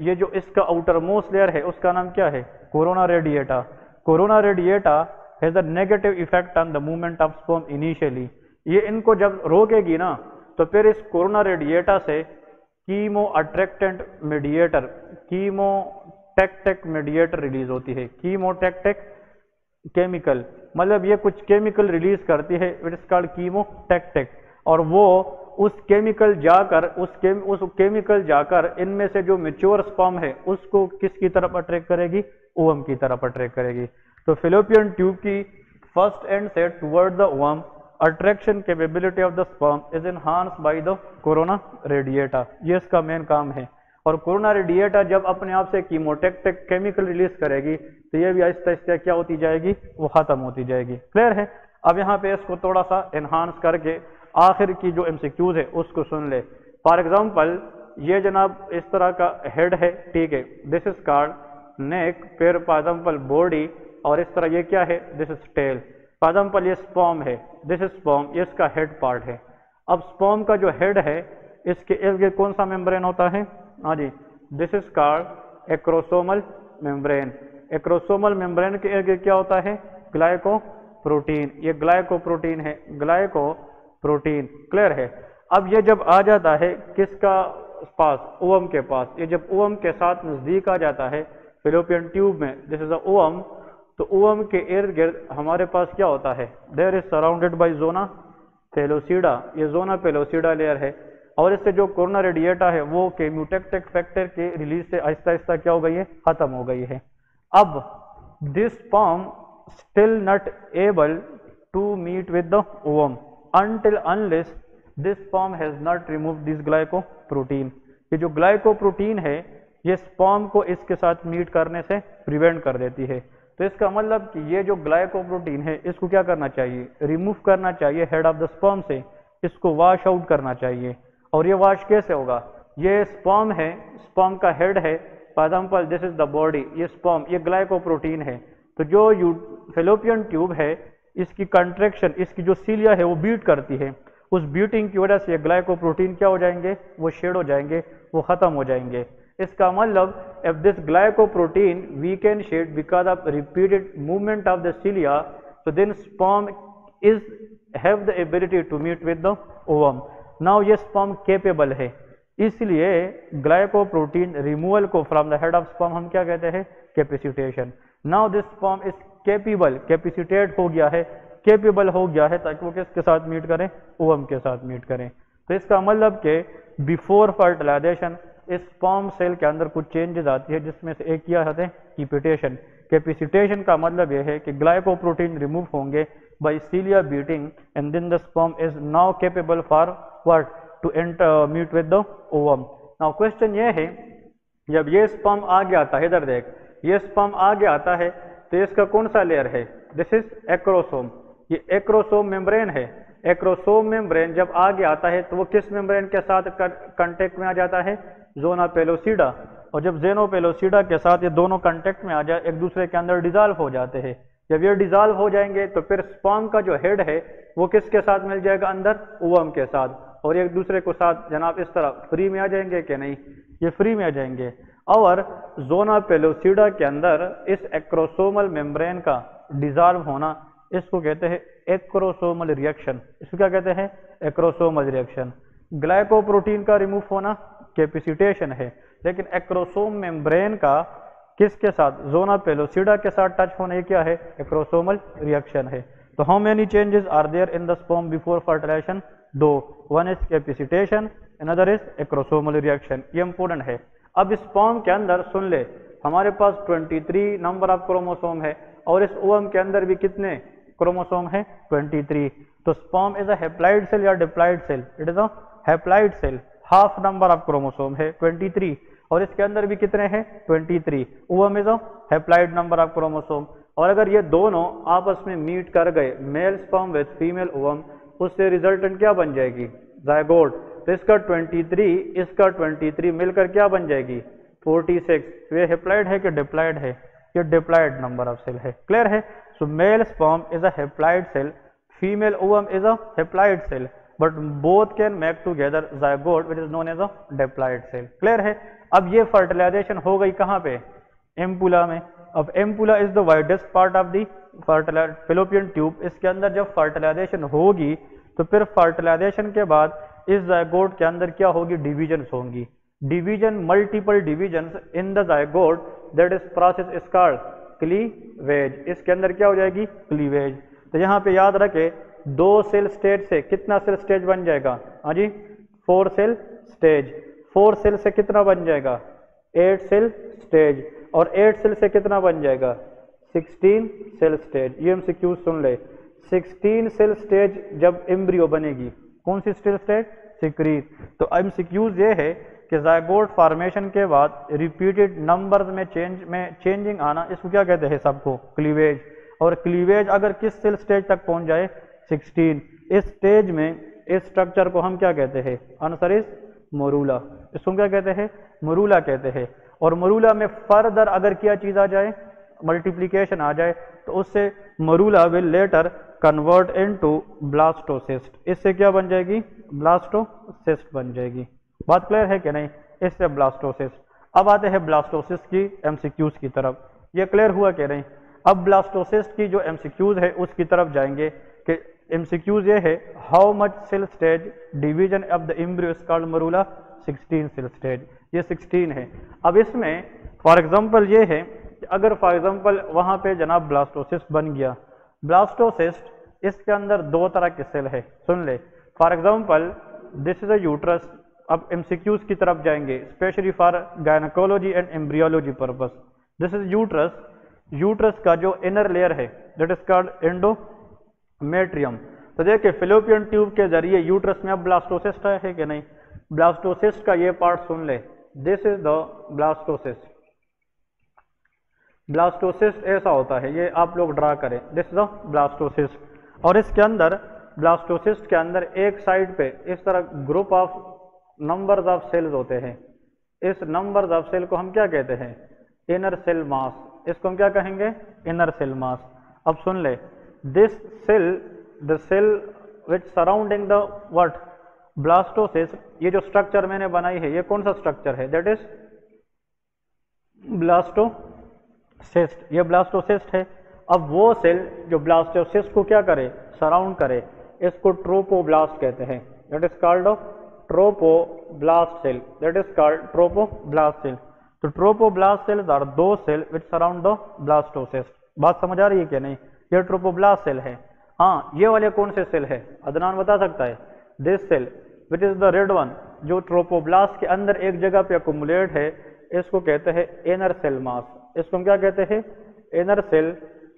ये जो इसका आउटर मोस्ट लेयर है, उसका नाम क्या है? Corona radiata corona radiata has a negative effect on the movement of sperm initially ये इनको जब रोकेगी ना तो फिर इस कोरोना रेडिएटा से chemoattractant mediator chemotactic mediator release होती है। कीमो टेक केमिकल मतलब ये कुछ केमिकल रिलीज़ करती है इट इज़ कॉल्ड कीमोटेक्टेक और वो उस केमिकल जाकर उस केम, उस केमिकल जाकर इनमें से जो मेच्योर स्पॉम है उसको किसकी तरफ़ अट्रैक्ट करेगी? ओवम की तरफ़ अट्रैक्ट करेगी। तो फिलोपियन ट्यूब की फ़र्स्ट एंड से toward the ovum attraction capability of the sperm is enhance by the corona radiata ये इसका मेन काम है। और कोरोना रेडिएटा जब अपने आप से कीमोटेक्टिक केमिकल रिलीज़ करेगी तो ये भी आहिस्ता आहिस्ता क्या होती जाएगी? वो खत्म होती जाएगी। क्लियर है? अब यहाँ पे इसको थोड़ा सा एनहांस करके आखिर की जो एमसीक्यूज है, उसको सुन ले। फॉर एग्ज़ाम्पल ये जनाब इस तरह का हेड है, ठीक है दिस इज़ कार्ड नेक फिर फॉर एग्ज़ाम्पल बॉडी और इस तरह ये क्या है this is tail for example ये स्पॉम है दिस इज़ स्पॉम ये इसका हेड पार्ट है। अब स्पॉम का जो हेड है, इसके इर्द गिर्द कौन सा मेम्ब्रेन होता है? हाँ जी this is called acrosomal membrane acrosomal membrane के इर्द गिर्द क्या होता है? ग्लाइको प्रोटीन ये ग्लाइको प्रोटीन है। ग्लाइको प्रोटीन, क्लियर है? अब ये जब आ जाता है, किसका पास? ओवम के पास। ये जब ओवम के साथ नज़दीक आ जाता है, फिलोपियन ट्यूब में दिस इज़ ओवम तो ओवम के इर्द गिर्द हमारे पास क्या होता है? There is surrounded by zona pellucida ये जोना पेलोसीडा लेयर है। और इससे जो कोरोना रेडिएटा है, वो के म्यूटेक्टेक फैक्टर के रिलीज़ से आहिस्ता आहिस्ता क्या हो गई है? खत्म हो गई है। अब this sperm still not able to meet with the ovum. Unless this sperm has not remove this glycoprotein ये जो प्रोटीन है, ये स्पॉम को इसके साथ मीट करने से प्रिवेंट कर देती है। तो इसका मतलब कि ये जो ग्लाइको प्रोटीन है, इसको क्या करना चाहिए? रिमूव करना चाहिए हेड ऑफ़ द स्पॉम से। इसको वॉश आउट करना चाहिए। और ये वॉश कैसे होगा? ये स्पॉम है स्पॉम का हेड है। For example this is the body ये स्पॉम ये ग्लाइकोप्रोटीन है। तो जो यू फेलोपियन ट्यूब है इसकी कंट्रेक्शन इसकी जो सीलिया है, वो बीट करती है। उस बीटिंग की वजह से ग्लाइकोप्रोटीन क्या हो जाएँगे? वो शेड हो जाएँगे, वो खत्म हो जाएँगे। इसका मतलब if this glycoprotein we can shed because of repeated movement of the cilia so then sperm is, have the ability to meet with the ovum. Now ये स्पर्म केपेबल है। इसलिए ग्लाइकोप्रोटीन रिमूवल को from the head of sperm हम क्या कहते हैं? Capacitation now this sperm is capable capacitate हो गया है केपेबल हो गया है, ताकि वो किसके साथ मीट करें? ओवम के साथ मीट करें। तो इसका मतलब कि बिफोर फर्टिलाइजेशन इस स्पर्म सेल के अंदर कुछ चेंजेस आती है, जिसमें से एक क्या होते हैं कीपिटेशन कैपेसिटेशन का मतलब यह है कि ग्लाइकोप्रोटीन रिमूव होंगे by cilia beating, and then the sperm is now capable for what? To enter meet with the ovum. Now question ये है, जब ये स्पम आगे आता है, इधर देख, ये स्पम आगे आता है तो इसका कौन सा लेयर है? दिस इज़ एक्रोसोम ये एक्रोसोम मेम्ब्रेन है। एक्रोसोम मेम्ब्रेन जब आगे आता है तो वो किस मेम्ब्रेन के साथ कांटेक्ट में आ जाता है? जोना पेलोसीडा और जब जेनो पेलोसीडा के साथ ये दोनों कांटेक्ट में आ जाए, एक दूसरे के अंदर डिजॉल्व हो जाते हैं। जब ये डिजॉल्व हो जाएँगे तो फिर स्पॉम का जो हेड है, वो किसके साथ मिल जाएगा? अंदर ओवम के साथ। और एक दूसरे को साथ जनाब इस तरह फ्री में आ जाएँगे कि नहीं? ये फ्री में आ जाएँगे। और जोना पेलोसीडा के अंदर इस एक्रोसोमल मेम्ब्रेन का डिजॉल्व होना, इसको कहते हैं एक्रोसोमल रिएक्शन। इसको क्या कहते हैं? Acrosomal reaction. ग्लाइकोप्रोटीन का रिमूव होना कैपिसिटेशन है, लेकिन एक्रोसोम मेम्ब्रेन का किसके साथ? जोना पेलोसिडा के साथ टच होने क्या है? एक्रोसोमल रिएक्शन है। तो how many changes are there in the sperm before fertilisation दो। One is capacitation another is acrosomal reaction ये इंपोर्टेंट है। अब इस स्पर्म के अंदर सुन ले, हमारे पास 23 नंबर ऑफ़ क्रोमोसोम है, और इस ओवम के अंदर भी कितने क्रोमोसोम है? 23 तो sperm is a haploid cell या diploid cell it is a haploid cell half number of chromosome है 23 और इसके अंदर भी कितने हैं? 23 ovum is a haploid number of chromosome. और अगर ये दोनों आपस में मीट कर गए male sperm with female ovum उससे रिजल्टेंट क्या बन जाएगी? जायगोड तो इसका 23 इसका 23 मिलकर क्या बन जाएगी? 46 ये हेप्लाइड है कि डिप्लाइड है? ये डिप्लाइड नंबर ऑफ़ सेल है। क्लियर है? So male sperm is a haploid cell female ovum is a haploid cell but both can make together zygote which is known as a diploid cell clear है? अब ये fertilisation हो गई कहाँ पे? Ampulla में। अब ampulla is the widest part of the fallopian tube इसके अंदर जब फर्टिलाइजेशन होगी तो फिर फर्टिलाइजेशन के बाद इस जायगोड के अंदर क्या होगी? डिविजन होंगी। Division multiple division in the zygote that is process called cleavage इसके अंदर क्या हो जाएगी? क्लीवेज तो यहाँ पे याद रखे, दो सेल स्टेज से कितना सेल स्टेज बन जाएगा? हाँ जी four cell stage four cell से कितना बन जाएगा? एट सेल स्टेज और एट सेल से कितना बन जाएगा? सिक्सटीन सेल स्टेज ये हम सिक्यू सुन ले। सिक्सटीन सेल स्टेज जब एम्ब्रियो बनेगी कौन सी सेल स्टेज सिक्रीट तो एम सिक्यूज ये है कि जायगोड फॉर्मेशन के बाद रिपीटेड नंबर्स में चेंज में चेंजिंग आना, इसको क्या कहते हैं सबको? क्लीवेज और क्लीवेज अगर किस सेल स्टेज तक पहुँच जाए? 16 इस स्टेज में, इस स्ट्रक्चर को हम क्या कहते हैं? आंसर इज़ मोरूला इसको क्या कहते हैं? मोरूला कहते हैं. और मोरूला में फर्दर अगर क्या चीज़ आ जाए मल्टीप्लीकेशन आ जाए तो उससे morula will later convert into blastocyst इससे क्या बन जाएगी? ब्लास्टोसिस्ट बन जाएगी। बात क्लियर है कि नहीं? इससे ब्लास्टोसिस्ट अब आते हैं ब्लास्टोसिस्ट की एमसीक्यूज की तरफ़। ये क्लियर हुआ कि नहीं? अब ब्लास्टोसिस्ट की जो एमसीक्यूज है, उसकी तरफ़ जाएँगे कि एमसीक्यूज ये है how much cell stage division of the embryo called morula 16 cell stage ये 16 है। अब इसमें फॉर एग्जांपल ये है कि अगर फॉर एग्जांपल वहाँ पे जनाब ब्लास्टोसिस्ट बन गया ब्लास्टोसिस्ट इसके अंदर दो तरह के सेल है। सुन ले। For example this is a uterus अब एमसीक्यूज की तरफ़ जाएँगे specially for gynaecology and embryology purpose this is uterus uterus का जो इनर लेयर है दैट इज़ कॉल्ड एंडोमेट्रियम तो देखिए फिलोपियन ट्यूब के ज़रिए यूट्रस में अब ब्लास्टोसिस्ट है कि नहीं? ब्लास्टोसिस्ट का ये पार्ट सुन ले। This is the blastocyst blastocyst ऐसा होता है, ये आप लोग ड्रा करें। दिस द ब्लास्टोसिस्ट और इसके अंदर ब्लास्टोसिस्ट के अंदर एक साइड पे इस तरह group of numbers of cells होते हैं। इस नंबर्स ऑफ़ सेल को हम क्या कहते हैं? इनर सेल मास इसको हम क्या कहेंगे? इनर सेल मास अब सुन ले। This cell the cell which surrounding the what blastocyst ये जो स्ट्रक्चर मैंने बनाई है, ये कौन सा स्ट्रक्चर है? दैट इज़ ब्लास्टो सिस्ट, ये ब्लास्टोसिस्ट है। अब वो सेल जो ब्लास्टोसिस्ट को क्या करे? सराउंड करे। इसको ट्रोपोब्लास्ट कहते हैं। That is called of trophoblast cell that is called trophoblast cell तो ट्रोपोब्लास्ट सेल्स आर दो cell which surround the blastocyst. बात समझ आ रही है क्या नहीं? ये ट्रोपोब्लास्ट सेल है। हाँ ये वाले कौन से सेल है? अदनान बता सकता है। This cell which is the red one जो ट्रोपोब्लास्ट के अंदर एक जगह पे अकोमुलेट है, इसको कहते हैं इनर सेल मास इसको हम क्या कहते हैं? इनर सेल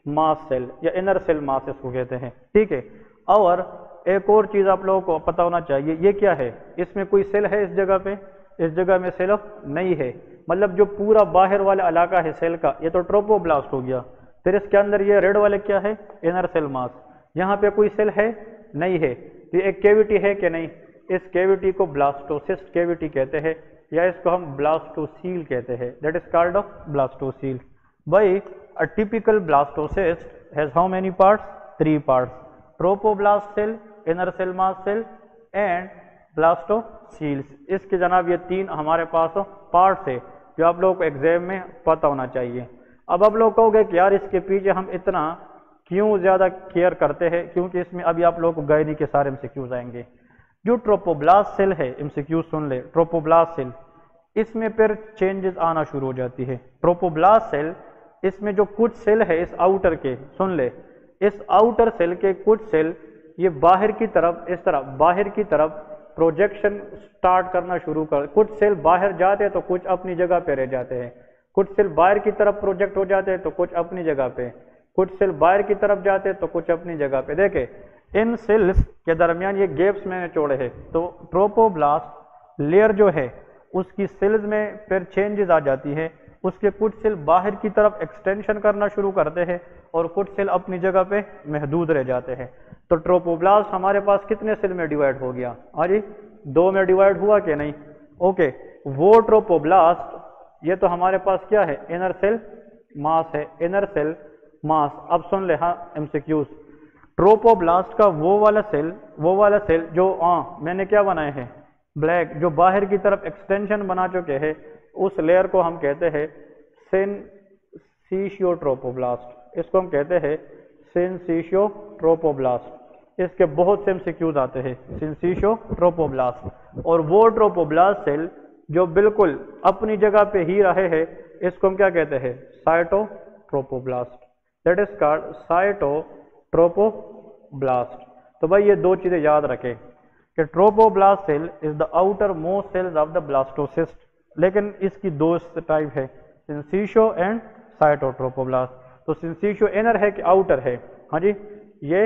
मास सेल या इनर सेल मास इसको कहते हैं। ठीक है? और एक और चीज़ आप लोगों को पता होना चाहिए, ये क्या है? इसमें कोई सेल है इस जगह पे? इस जगह में सेल नहीं है। मतलब जो पूरा बाहर वाला इलाका है सेल का, ये तो ट्रोपोब्लास्ट हो गया। फिर इसके अंदर ये रेड वाले क्या है? इनर सेल मास यहाँ पे कोई सेल है? नहीं है। तो एक केविटी है कि नहीं? इस केविटी को ब्लास्टोसिस्ट केविटी कहते हैं। या इसको हम ब्लास्टोसील कहते हैं। That is called of blastocoel by a typical blastocyst has how many parts three parts trophoblast cell inner cell mass cell and blastocoels इसके जनाब ये तीन हमारे पास पार्ट्स है, जो आप लोगों को एग्ज़ाम में पता होना चाहिए। अब आप लोग कहोगे कि यार इसके पीछे हम इतना क्यों ज़्यादा केयर करते हैं? क्योंकि इसमें अभी आप लोग गायनी के सारे में से क्यों आएँगे। जो ट्रोपोब्लास्ट सेल है एमसीक्यू सुन ले ट्रोपोब्लास्ट सेल इसमें फिर चेंजेस आना शुरू हो जाती है। ट्रोपोब्लास्ट सेल इसमें जो कुछ सेल है, इस आउटर के, सुन ले, इस आउटर सेल के कुछ सेल ये बाहर की तरफ़, इस तरह, बाहर की तरफ़ प्रोजेक्शन स्टार्ट करना शुरू कर, कुछ सेल बाहर जाते हैं तो कुछ अपनी जगह पे रह जाते हैं। कुछ सेल बाहर की तरफ़ प्रोजेक्ट हो जाते हैं तो कुछ अपनी जगह पे। कुछ सेल बाहर की तरफ़ जाते हैं तो कुछ अपनी जगह पे। देखे इन सेल्स के दरमियान ये गैप्स मैंने छोड़े हैं तो ट्रोपोब्लास्ट लेयर जो है, उसकी सेल्स में फिर चेंजेस आ जाती है। उसके कुछ सेल बाहर की तरफ़ एक्सटेंशन करना शुरू करते हैं और कुछ सेल अपनी जगह पे महदूद रह जाते हैं। तो ट्रोपोब्लास्ट हमारे पास कितने सेल में डिवाइड हो गया? हाँ जी, दो में डिवाइड हुआ कि नहीं? ओके, वो ट्रोपोब्लास्ट ये तो हमारे पास क्या है? इनर सेल मास है इनर सेल मास अब सुन ले हाँ एमसीक्यूज ट्रोपोब्लास्ट का वो वाला सेल वो वाला सेल जो आ, मैंने क्या बनाए हैं? ब्लैक जो बाहर की तरफ़ एक्सटेंशन बना चुके हैं उस लेयर को हम कहते हैं ट्रोपोब्लास्ट इसको हम कहते हैं ट्रोपोब्लास्ट इसके बहुत से एमसीक्यूज आते हैं ट्रोपोब्लास्ट और वो ट्रोपोब्लास्ट सेल जो बिल्कुल अपनी जगह पे ही रहे हैं इसको हम क्या कहते हैं? Cytotrophoblast that is called cytotrophoblast तो भाई ये दो चीज़ें याद रखें कि trophoblast cell is the outermost cells of the blastocyst लेकिन इसकी दो टाइप है सिंसीशो एंड साइटोट्रोपोब्लास्ट तो सिंसीशो इनर है कि आउटर है? हाँ जी, ये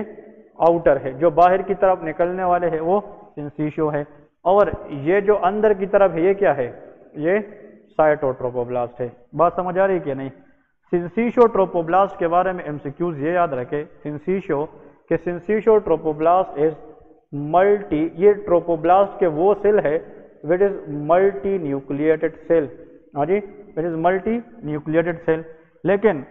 आउटर है। जो बाहर की तरफ़ निकलने वाले है वो सिंसीशो है। और ये जो अंदर की तरफ़ है, ये क्या है? ये साइटोट्रोपोब्लास्ट है। बात समझ आ रही है कि नहीं? सिंसीशो ट्रोपोब्लास्ट के बारे में एमसीक्यूज ये याद रखे। सिंसीशो के सिंसीशो ट्रोपोब्लास्ट इज़ मल्टी ये ट्रोपोब्लास्ट के वो सेल है which is multinucleated cell हाँ जी which is multinucleated cell लेकिन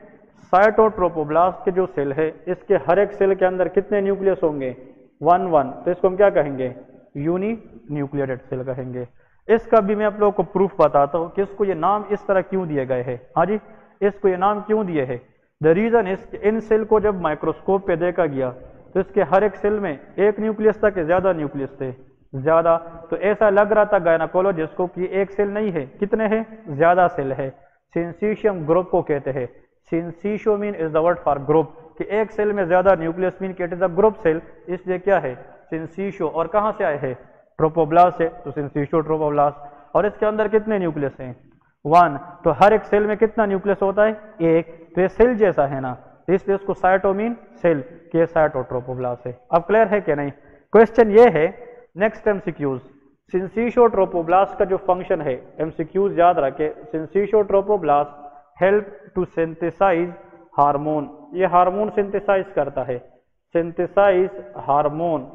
साइटोट्रोपोब्लास्ट के जो सेल है, इसके हर एक सेल के अंदर कितने न्यूक्लियस होंगे? वन वन तो इसको हम क्या कहेंगे? यूनी न्यूक्लियेटेड सेल कहेंगे। इसका भी मैं आप लोगों को प्रूफ बताता हूँ कि इसको ये नाम इस तरह क्यों दिए गए हैं। हाँ जी इसको ये नाम क्यों दिए है? द रीजन इस, इन सेल को जब माइक्रोस्कोप पे देखा गया तो इसके हर एक सेल में एक न्यूक्लियस था कि ज़्यादा न्यूक्लियस थे। ज़्यादा तो ऐसा लग रहा था गायनाकोलॉजिस्ट को कि एक सेल नहीं है। कितने हैं? ज़्यादा सेल है। सिंसीशियम ग्रुप को कहते हैं। Syncytio mean is the word for group कि एक सेल में ज़्यादा nucleus mean it is a group cell इसलिए क्या है? सिंसीशो और कहाँ से आए हैं? ट्रोपोब्लास्ट से। तो सिंसीशो ट्रोपोब्लास्ट और इसके अंदर कितने न्यूक्लियस हैं? वन तो हर एक सेल में कितना न्यूक्लियस होता है? एक। तो ये सेल जैसा है ना? तो इसलिए उसको साइटोमीन सेल के साइटोट्रोपोब्लास्ट है अब क्लियर है कि नहीं? क्वेश्चन ये है नेक्स्ट एमसीक्यूज सिंसीशो ट्रोपोब्लास्ट का जो फ़ंक्शन है एमसीक्यूज याद रखे syncytiotrophoblast help to synthesise hormone ये हार्मोन सिंथेसाइज करता है। Synthesise hormone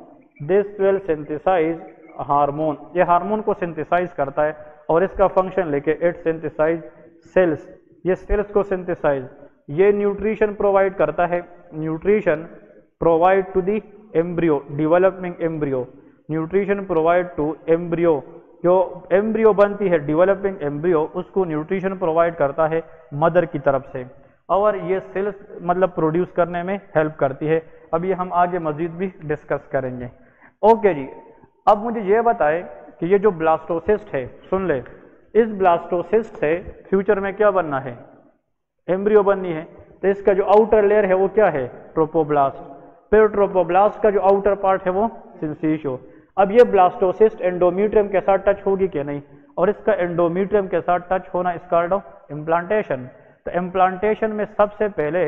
this will synthesise hormone ये हार्मोन को सिंथेसाइज करता है। और इसका फ़ंक्शन लेके इट सिंथेसाइज सेल्स ये सेल्स को सिंथेसाइज ये न्यूट्रिशन प्रोवाइड करता है। Nutrition provide to the embryo developing embryo nutrition provide to embryo जो एम्ब्रियो बनती है डिवेलपिंग एम्ब्रियो उसको न्यूट्रिशन प्रोवाइड करता है मदर की तरफ़ से। और ये सेल्स मतलब प्रोड्यूस करने में हेल्प करती है। अभी हम आगे मजीद भी डिस्कस करेंगे। ओके जी, अब मुझे ये बताएँ कि ये जो ब्लास्टोसिस्ट है, सुन ले, इस ब्लास्टोसिस्ट से फ्यूचर में क्या बनना है? एम्ब्रियो बननी है। तो इसका जो आउटर लेयर है, वो क्या है? ट्रोपोब्लास्ट। फिर ट्रोपोब्लास्ट का जो आउटर पार्ट है, वो सिंसीशो अब ये ब्लास्टोसिस्ट एंडोमीट्रियम के साथ टच होगी क्या नहीं? और इसका एंडोमीट्रियम के साथ टच होना इस ऑफ़ इम्प्लांटेशन तो इम्प्लांटेशन में सबसे पहले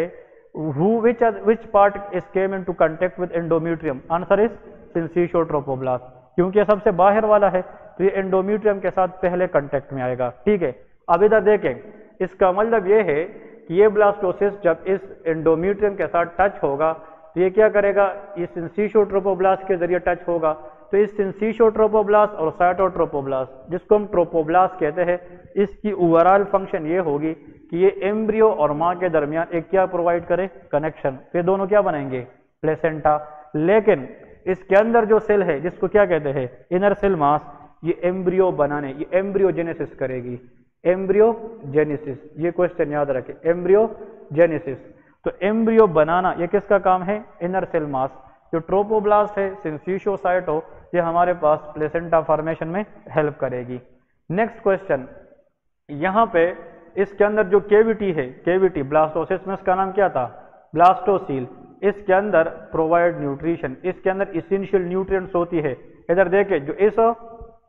who, which which part is came into contact with endometrium? Answer is syncytiotropoblast क्योंकि ये सबसे बाहर वाला है तो ये एंडोमीट्रियम के साथ पहले कांटेक्ट में आएगा। ठीक है? अब इधर देखें। इसका मतलब ये है कि ये ब्लास्टोसिस जब इस एंडोमीट्रियम के साथ टच होगा तो ये क्या करेगा? इस इंसीशोट्रोपोब्लास्ट के ज़रिए टच होगा। तो इस सिंसीशोट्रोपोब्लास्ट और साइटोट्रोपोब्लास्ट जिसको हम ट्रोपोब्लास्ट कहते हैं, इसकी ओवरऑल फ़ंक्शन ये होगी कि ये एम्ब्रियो और माँ के दरमियान एक क्या प्रोवाइड करे? कनेक्शन फिर दोनों क्या बनाएँगे? प्लेसेंटा लेकिन इसके अंदर जो सेल है, जिसको क्या कहते हैं? इनर सेल मास ये एम्ब्रियो बनाने, ये एम्ब्रियोजेनेसिस करेगी। एम्ब्रियोजेनेसिस ये क्वेश्चन याद रखें। एम्ब्रियोजेनेसिस तो एम्ब्रियो बनाना, ये किसका काम है? इनर सेल मास जो ट्रोपोब्लास्ट है सिंसिशोसाइट हो, ये हमारे पास प्लेसेंटा फॉर्मेशन में हेल्प करेगी। नेक्स्ट क्वेश्चन यहाँ पे इसके अंदर जो केविटी है केविटी ब्लास्टोसिस में इसका नाम क्या था? ब्लास्टोसील इसके अंदर प्रोवाइड न्यूट्रिशन इसके अंदर इसेंशियल न्यूट्रिएंट्स होती है। इधर देखे, जो इस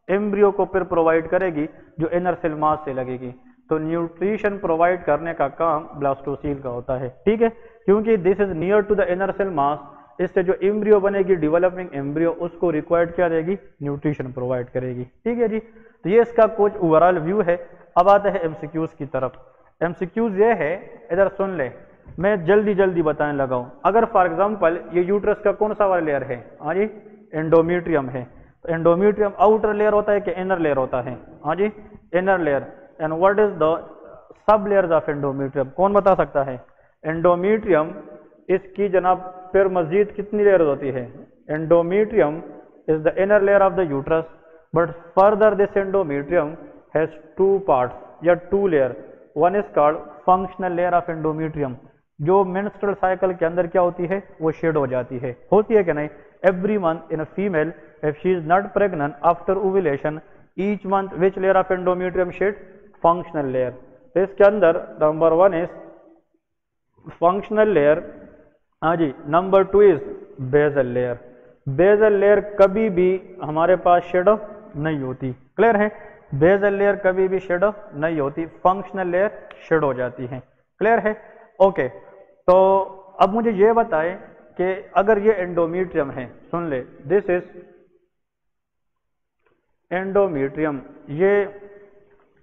एम्ब्रियो को फिर प्रोवाइड करेगी, जो इनर सेल मास से लगेगी। तो न्यूट्रिशन प्रोवाइड करने का काम ब्लास्टोसील का होता है। ठीक है? क्योंकि this is near to the inner cell mass इससे जो एम्ब्रियो बनेगी डेवलपिंग एम्ब्रियो उसको रिक्वायर्ड क्या देगी? न्यूट्रिशन प्रोवाइड करेगी। ठीक है जी? तो ये इसका कुछ ओवरऑल व्यू है। अब आते हैं एमसीक्यूज की तरफ़। एमसीक्यूज ये है, इधर सुन ले। मैं जल्दी जल्दी बताने लगा हूँ। अगर फॉर एग्ज़ाम्पल ये यूट्रस का कौन सा वाला लेयर है? हाँ जी एंडोमीट्रियम है। तो आउटर लेयर होता है कि इनर लेयर होता है? हाँ जी inner layer and what is the sub layers of endometrium कौन बता सकता है? एंडोमीट्रियम इसकी जनाब फिर मजीद कितनी लेयर होती है? Endometrium is the inner layer of the uterus but further this endometrium has two parts या two layer one is called functional layer of endometrium जो मेंस्ट्रुअल साइकिल के अंदर क्या होती है, वो शेड हो जाती है। होती है कि नहीं? Every month in a female, if she is not pregnant after ovulation, each month which layer of endometrium shed? Functional layer. तो इसके अंदर number one is functional layer हाँ जी number two is basal layer basal layer कभी भी हमारे पास shadow नहीं होती। Clear है? बेजल लेयर कभी भी शेडो नहीं होती। फंक्शनल लेयर शेड हो जाती है। क्लियर है? ओके तो अब मुझे ये बताएँ कि अगर ये एंडोमीट्रियम है, सुन ले दिस इज़ एंडोमीट्रियम ये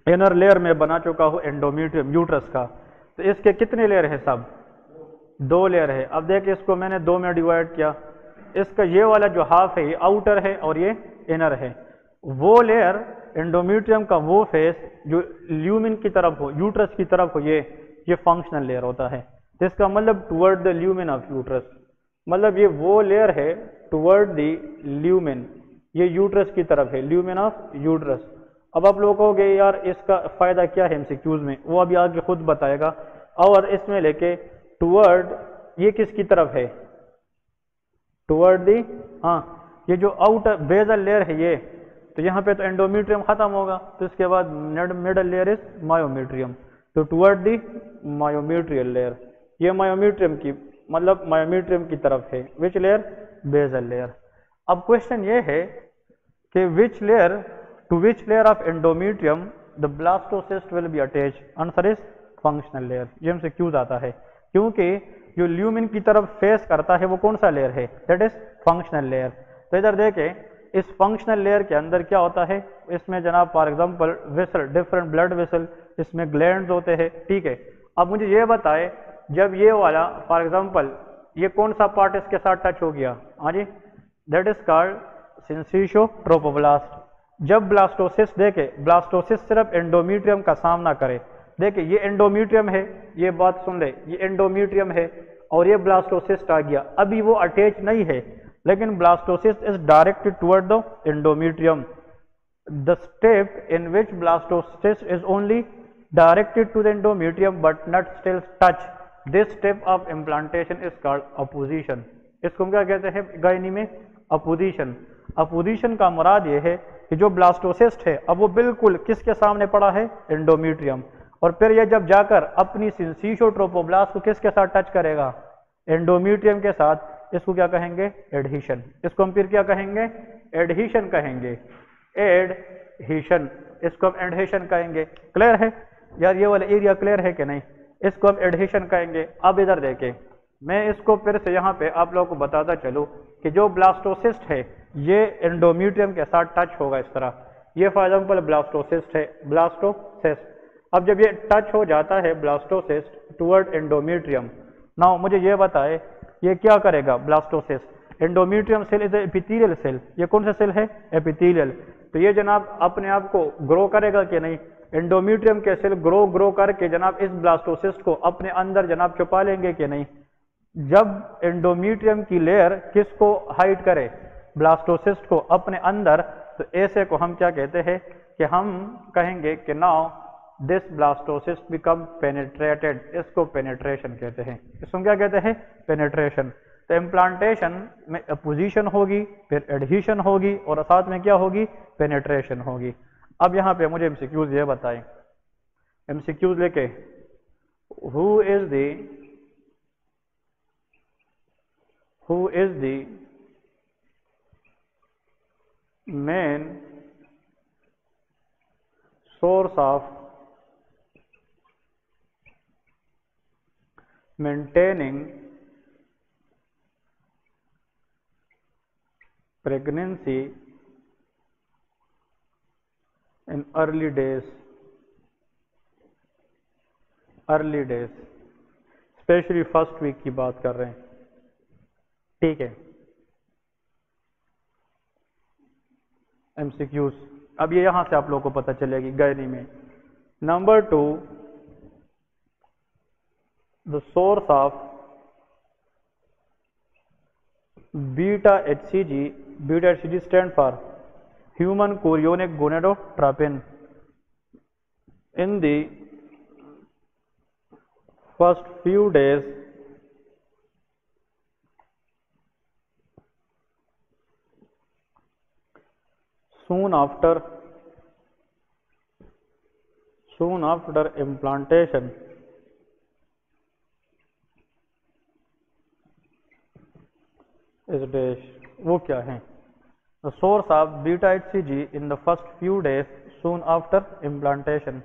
इनर लेयर में बना चुका हूँ एंडोमीट्रियम यूट्रस का। तो इसके कितने लेयर है सब दो लेयर है। अब देखिए इसको मैंने दो में डिवाइड किया। इसका ये वाला जो हाफ़ है, ये आउटर है और ये इनर है। वो लेयर एंडोमीट्रियम का वो फेस जो ल्यूमिन की तरफ़ हो यूट्रस की तरफ़ हो, ये ये फंक्शनल लेयर होता है। जिसका मतलब toward the lumen of uterus मतलब ये वो लेयर है टुवर्ड द ल्यूमिन ये यूट्रस की तरफ़ है ल्यूमेन ऑफ़ यूट्रस अब आप लोग कहोगे, यार, इसका फ़ायदा क्या है एमसीक्यूज में? वो अभी आगे खुद बताएगा। और इसमें लेके टुवर्ड ये किसकी तरफ़ है? टुवर्ड दी हाँ ये जो आउटर बेजल लेयर है ये तो यहाँ पे तो एंडोमीट्रियम खत्म होगा। तो इसके बाद मिडल लेयर इज़ मायोमीट्रियम तो टुवर्ड दी मायोमीट्रियल लेयर ये मायोमीट्रियम की मतलब मायोमीट्रियम की तरफ़ है। विच लेयर बेजल लेयर अब क्वेश्चन ये है कि which layer to which layer of endometrium the blastocyst will be attach answer is functional layer ये हमसे क्यों आता है? क्योंकि जो ल्यूमिन की तरफ़ फेस करता है वो कौन सा लेयर है? दैट इज़ फंक्शनल लेयर तो इधर देखें, इस फंक्शनल लेयर के अंदर क्या होता है? इसमें जनाब for example vessel different blood vessel इसमें ग्लैंड्स होते हैं। ठीक है, अब मुझे ये बताए जब ये वाला फॉर एग्ज़ाम्पल ये कौन सा पार्ट इसके साथ टच हो गया? हाँ जी that is called syncytiotrophoblast जब ब्लास्टोसिस देखे ब्लास्टोसिस सिर्फ़ एंडोमीट्रियम का सामना करे। देखे, ये एंडोमीट्रियम है, ये बात सुन ले, ये एंडोमीट्रियम है, और ये ब्लास्टोसिस्ट आ गया। अभी वो अटैच नहीं है, लेकिन blastocyst is direct toward the endometrium the step in which blastocyst is only directed to the endometrium but not still touch this step of implantation is called apposition इसको हम क्या कहते हैं? गायनी में अपोजिशन अपोजिशन का मुराद ये है कि जो ब्लास्टोसिस्ट है, अब वो बिल्कुल किसके सामने पड़ा है? एंडोमीट्रियम और फिर ये जब जाकर अपनी सिंसीशोट्रोपोब्लास्ट को किसके साथ टच करेगा? एंडोमीट्रियम के साथ। इसको क्या कहेंगे? एडहिशन इसको हम फिर क्या कहेंगे? एडहिशन कहेंगे. एडहिशन इसको हम एडहिशन कहेंगे. क्लियर है? यार ये वाला एरिया क्लियर है कि नहीं? इसको हम एडहिशन कहेंगे। अब इधर देखें। मैं इसको फिर से यहाँ पे आप लोगों को बताता चलूँ कि जो ब्लास्टोसिस्ट है, ये एंडोमीट्रियम के साथ टच होगा इस तरह। ये फॉर एग्ज़ाम्पल ब्लास्टोसिस्ट है, ब्लास्टोसिस्ट। अब जब ये टच हो जाता है ब्लास्टोसिस्ट टूवर्ड एंडोम्यूट्रियम नाउ मुझे ये बताए, ये क्या करेगा blastocyst? Endometrium cell is epithelial cell ये कौन सा सेल है? एपिथेलियल तो ये जनाब अपने आप को ग्रो करेगा कि नहीं? एंडोमीट्रियम के सेल ग्रो ग्रो करके जनाब इस ब्लास्टोसिस्ट को अपने अंदर जनाब छुपा लेंगे कि नहीं? जब एंडोमीट्रियम की लेयर किसको हाइड करे? ब्लास्टोसिस्ट को अपने अंदर तो ऐसे को हम क्या कहते हैं कि हम कहेंगे कि now this blastocyst become penetrated इसको पेनेट्रेशन कहते हैं। इसको क्या कहते हैं? पेनेट्रेशन तो इम्प्लांटेशन में अपोजिशन होगी, फिर एडहिशन होगी, और साथ में क्या होगी? पेनेट्रेशन होगी। अब यहाँ पे मुझे एमसीक्यूज ये बताएँ। एमसीक्यूज लेके who is the who is the main source of maintaining pregnancy in early days early days specially first week की बात कर रहे हैं। ठीक है। एमसीक्यूज अब ये यहाँ से आप लोगों को पता चलेगी गैनी में। Number two the source of beta H C G beta H C G stand for human chorionic gonadotropin in the first few days soon after soon after implantation is dash वो क्या है the source of beta hcg in the first few days soon after implantation.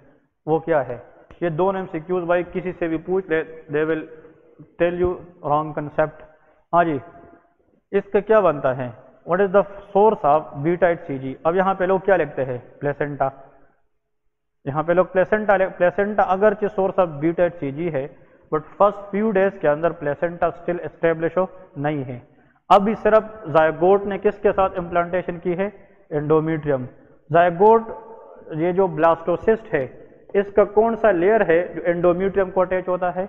वो क्या है? ये दोनों MCQs भाई किसी से भी पूछ ले they will tell you wrong concept हाँ जी, इसका क्या बनता है? What is the source of beta H CG अब यहाँ पे लोग क्या लिखते हैं? प्लेसेंटा यहाँ पे लोग प्लेसेंटा प्लेसेंटा अगर source of beta H CG है बट फ़र्स्ट फ्यू डेज़ के अंदर प्लेसेंटा स्टिल एस्टेब्लिश हो, नहीं है। अभी सिर्फ़ जायगोट ने किसके साथ इम्प्लांटेशन की है? एंडोमीट्रियम जायगोट ये जो ब्लास्टोसिस्ट है, इसका कौन सा लेयर है जो एंडोमीट्रियम को अटैच होता है?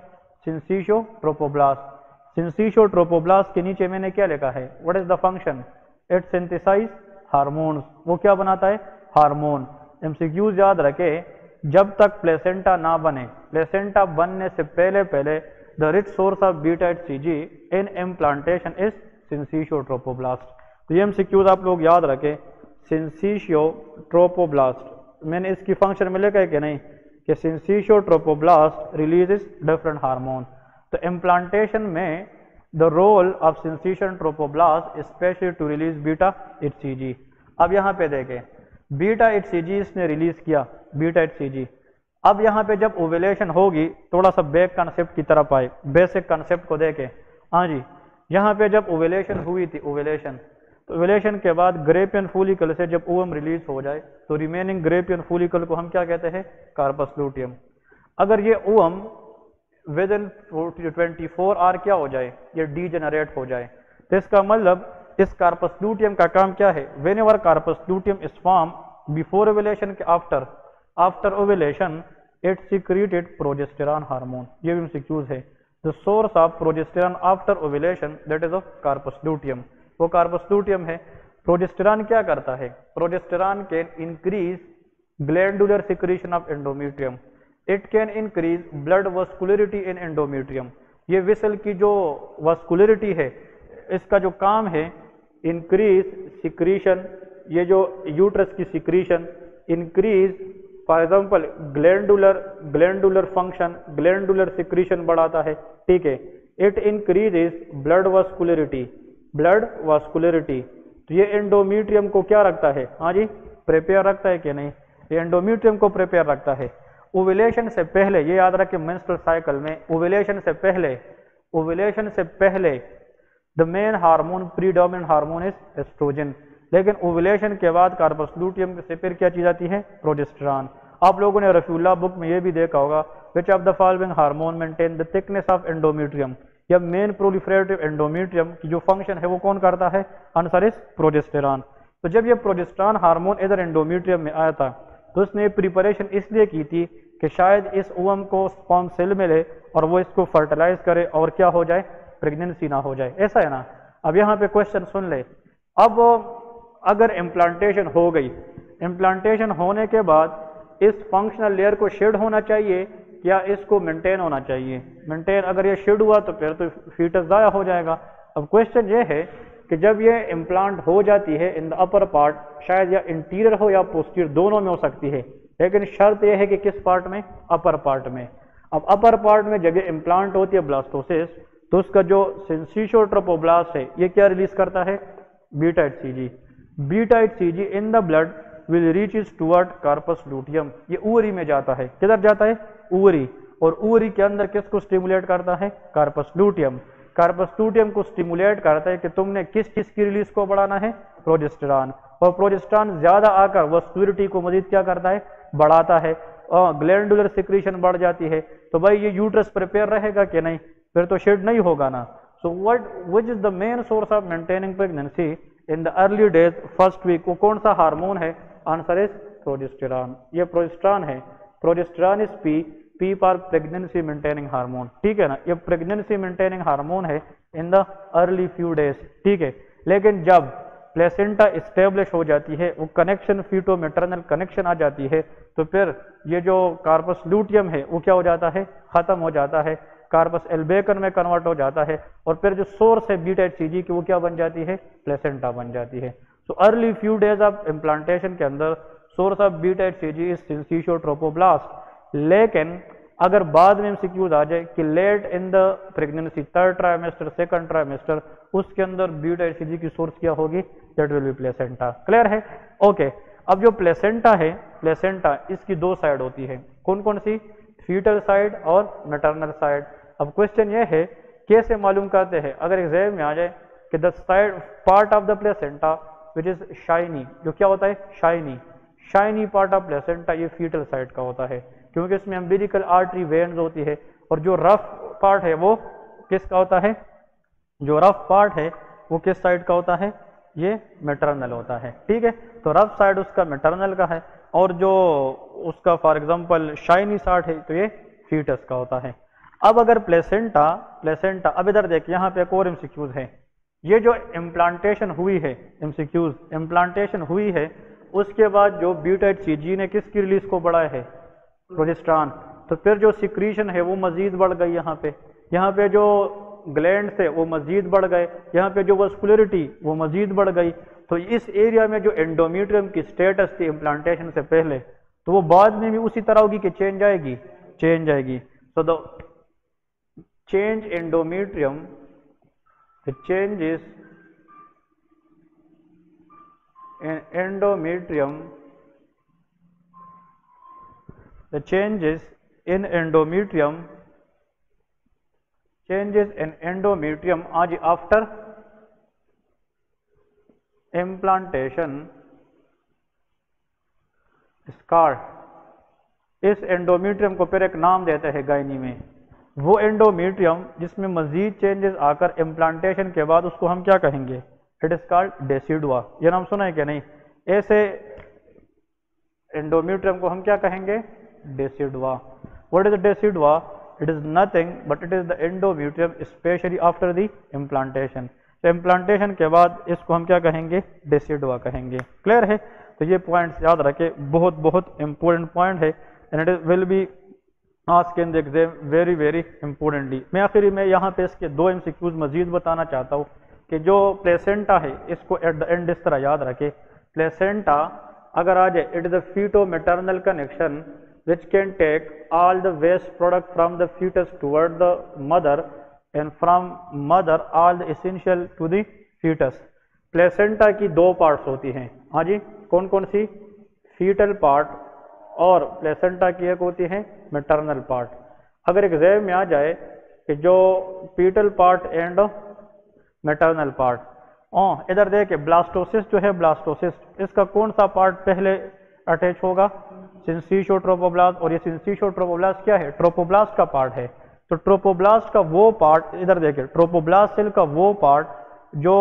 सिंसिशो ट्रोपोब्लास्ट सिंसिशो ट्रोपोब्लास्ट के नीचे मैंने क्या लिखा है? What is the function it synthesise hormones वो क्या बनाता है? हार्मोन एमसीक्यूज याद रखे, जब तक प्लेसेंटा ना बने प्लेसेंटा बनने से पहले पहले the rich source of beta H CG in implantation is syncytiotrophoblast तो ये एमसीक्यूज आप लोग याद रखें सिंसिशियो ट्रोपोब्लास्ट मैंने इसकी फ़ंक्शन में लिखा है कि नहीं? कि syncytiotrophoblast releases different hormone तो इम्प्लांटेशन में the role of syncytial trophoblast especially to release beta hcg अब यहाँ पे देखें बीटा एचसीजी इसने रिलीज़ किया बीटा एचसीजी अब यहाँ पे जब ओवेलेशन होगी, थोड़ा सा बैक कंसेप्ट की तरफ़ आए बेसिक कंसेप्ट को देखें। हाँ जी यहाँ पे जब ओवेलेशन हुई थी ओवेलेशन तो ओवेलेशन के बाद ग्रेपियन फूलिकल से जब ओवम रिलीज़ हो जाए तो रिमेनिंग ग्रेपियन फूलिकल को हम क्या कहते हैं? कार्पस लूटियम अगर ये ovum within twenty four hour क्या हो जाए? ये डी हो जाए. तो इसका मतलब इस कार्पस लूटियम का काम क्या है? Whenever corpus luteum is form before ovulation के after after ovulation it secreted progesterone hormone ये भी है. The source of progesterone after ovulation that is of corpus luteum वो कार्पस लूटियम है। प्रोजेस्टेरॉन क्या करता है? Progesterone can increase glandular secretion of endometrium it can increase blood vascularity in endometrium ये vessel की जो वस्कुलरिटी है, इसका जो काम है इंक्रीज सिक्रीशन ये जो यूट्रस की secretion increase for example glandular glandular function glandular secretion बढ़ाता है। ठीक है। It increase blood vascularity blood vascularity तो ये एंडोमीट्रियम को क्या रखता है? हाँ जी प्रिपेयर रखता है कि नहीं? ये एंडोमीट्रियम को प्रिपेयर रखता है। ओविलेशन से पहले, ये याद रखें मेंस्ट्रुअल साइकिल में ओविलेशन से पहले ओविलेशन से पहले the main hormone predominant hormone is oestrogen लेकिन ओवुलेशन के बाद कार्पस लूटियम से फिर क्या चीज़ आती है? प्रोजेस्टेरॉन आप लोगों ने रफील्ला बुक में ये भी देखा होगा which of the following hormone maintain the thickness of endometrium या मेन प्रोलिफरेटिव एंडोमीट्रियम की जो फ़ंक्शन है वो कौन करता है? आंसर इज़ प्रोजेस्टेरॉन तो जब ये प्रोजेस्ट्रॉन हार्मोन इधर एंडोमीट्रियम में आया था तो उसने प्रिपरेशन इसलिए की थी कि शायद इस ओवम को स्पॉम सेल मिले और वो इसको फर्टिलाइज करे और क्या हो जाए? प्रेगनेंसी ना हो जाए। ऐसा है ना? अब यहाँ पे क्वेश्चन सुन ले। अब अगर इम्प्लांटेशन हो गई इम्प्लांटेशन होने के बाद इस फंक्शनल लेयर को शेड होना चाहिए या इसको मेंटेन होना चाहिए? मेंटेन अगर ये शेड हुआ तो फिर तो फीटस ज़ाया हो जाएगा। अब क्वेश्चन ये है कि जब ये इम्प्लांट हो जाती है इन द अपर पार्ट शायद या इंटीरियर हो या पोस्टीरियर दोनों में हो सकती है। लेकिन शर्त यह है कि किस पार्ट में? अपर पार्ट में। अब अपर पार्ट में जब इम्प्लांट होती है ब्लास्टोसिस तो उसका जो सेंसिशो ट्रोपोब्लास्ट है, ये क्या रिलीज़ करता है? Beta H CG beta H CG in the blood will reach is toward corpus luteum ये ऊरी में जाता है। किधर जाता है? ऊरी। और ऊरी के अंदर किसको स्टिमुलेट करता है? कार्पस लूटियम कार्पस लूटियम को स्टिमुलेट करता है कि तुमने किस चीज़ की रिलीज़ को बढ़ाना है? प्रोजेस्टेरॉन और प्रोजेस्टेरॉन ज़्यादा आकर वस्कुरिटी को मजीद क्या करता है, बढ़ाता है। ग्लैंडुलर सिक्रीशन बढ़ जाती है। तो भाई ये यूट्रस प्रिपेयर रहेगा कि नहीं? फिर तो शेड नहीं होगा ना। So what which is the main source of maintaining pregnancy in the early days first week वो कौन सा हार्मोन है? आंसर इज़ प्रोजेस्टेरॉन ये प्रोजेस्टेरॉन है. Progesterone is P P par pregnancy maintaining hormone ठीक है ना? ये प्रेगनेंसी मेंटेनिंग हार्मोन है in the early few days ठीक है? लेकिन जब प्लेसेंटा स्टेब्लिश हो जाती है, वो कनेक्शन फीटो मेटरनल कनेक्शन आ जाती है तो फिर ये जो कार्पस लूटियम है, वो क्या हो जाता है? खत्म हो जाता है. कार्पस एल्बेकन में कन्वर्ट हो जाता है. और फिर जो सोर्स है बीटेट सीजी की, वो क्या बन जाती है? प्लेसेंटा बन जाती है. So early few days of implantation के अंदर source of CG is syncytiotrophoblast लेकिन अगर बाद में एमसीक्यूज आ जाए कि late in the pregnancy third trimester second trimester उसके अंदर बीटेट सीजी की सोर्स क्या होगी? That will be placenta clear है? Okay okay. अब जो प्लेसेंटा है प्लेसेंटा इसकी दो साइड होती है. कौन कौन सी? फीटल साइड और मेटर्नल साइड अब क्वेश्चन ये है, कैसे मालूम करते हैं? अगर एग्ज़ाम में आ जाए कि the side part of the placenta which is shiny जो क्या होता है? Shiny shiny part of placenta ये फीटल साइड का होता है। क्योंकि इसमें अम्बिलिकल आर्टरी वेन्स होती है और जो रफ पार्ट है वो किसका होता है? जो रफ पार्ट है वो किस साइड का होता है? ये मेटरनल होता है। ठीक है? तो रफ साइड उसका मेटरनल का है और जो उसका फॉर एग्जांपल शाइनी साइड है तो ये फीटस का होता है। अब अगर प्लेसेंटा प्लेसेंटा अब इधर देख, यहाँ पे एक और एमसीक्यूज है। ये जो इम्प्लांटेशन हुई है एमसीक्यूज इम्प्लांटेशन हुई है, उसके बाद जो ब्यूटाइट सीजी ने किसकी रिलीज़ को बढ़ाया है? प्रोजेस्ट्रॉन तो फिर जो सिक्रीशन है, वो मजीद बढ़ गई यहाँ पे। यहाँ पे जो ग्लैंड थे, वो मजीद बढ़ गए। यहाँ पे जो वस्कुलरिटी वो मजीद बढ़ गई। तो इस एरिया में जो एंडोमीट्रियम की स्टेटस थी इम्प्लांटेशन से पहले तो वो बाद में भी उसी तरह होगी कि चेंज आएगी चेंज आएगी। So the change endometrium the changes in endometrium the changes in endometrium changes in endometrium आज after implantation scar इस एंडोमीट्रियम को फिर एक नाम देते हैं गायनी में वो एंडोमीट्रियम जिसमें मजीद चेंजेस आकर इम्प्लांटेशन के बाद उसको हम क्या कहेंगे? इट इज़ कॉल्ड डेसिडुआ ये नाम सुना है क्या? नहीं। ऐसे एंडोमीट्रियम को हम क्या कहेंगे? Decidua what is decidua it is nothing but it is the endometrium specially after the implantation तो इम्प्लांटेशन के बाद इसको हम क्या कहेंगे? डेसिडुआ कहेंगे। क्लियर है? तो ये पॉइंट्स याद रखे। बहुत बहुत इंपॉर्टेंट पॉइंट है। And it will be ask in the exam very very importantly मैं आखिर में यहाँ पे इसके दो एमसीक्यूज मजीद बताना चाहता हूँ कि जो प्लेसेंटा है, इसको एट द एंड इस तरह याद रखे। प्लेसेंटा अगर आ जाए it is the foeto maternal connection which can take all the waste product from the foetus toward the mother and from mother all the essential to the foetus placenta की दो parts होती हैं। हाँ जी कौन कौन सी? फीटल पार्ट और प्लेसेंटा की एक होती है मेटर्नल पार्ट अगर एग्ज़ाम में आ जाए कि जो foetal part and maternal part हाँ इधर देखे ब्लास्टोसिस जो है ब्लास्टोसिस इसका कौन सा पार्ट पहले अटैच होगा? सिंसीशो ट्रोपोब्लास्ट और ये सिंसीशो ट्रोपोब्लास्ट क्या है? ट्रोपोब्लास्ट का पार्ट है। तो ट्रोपोब्लास्ट का वो पार्ट इधर देखिए ट्रोपोब्लास्ट सेल का वो पार्ट जो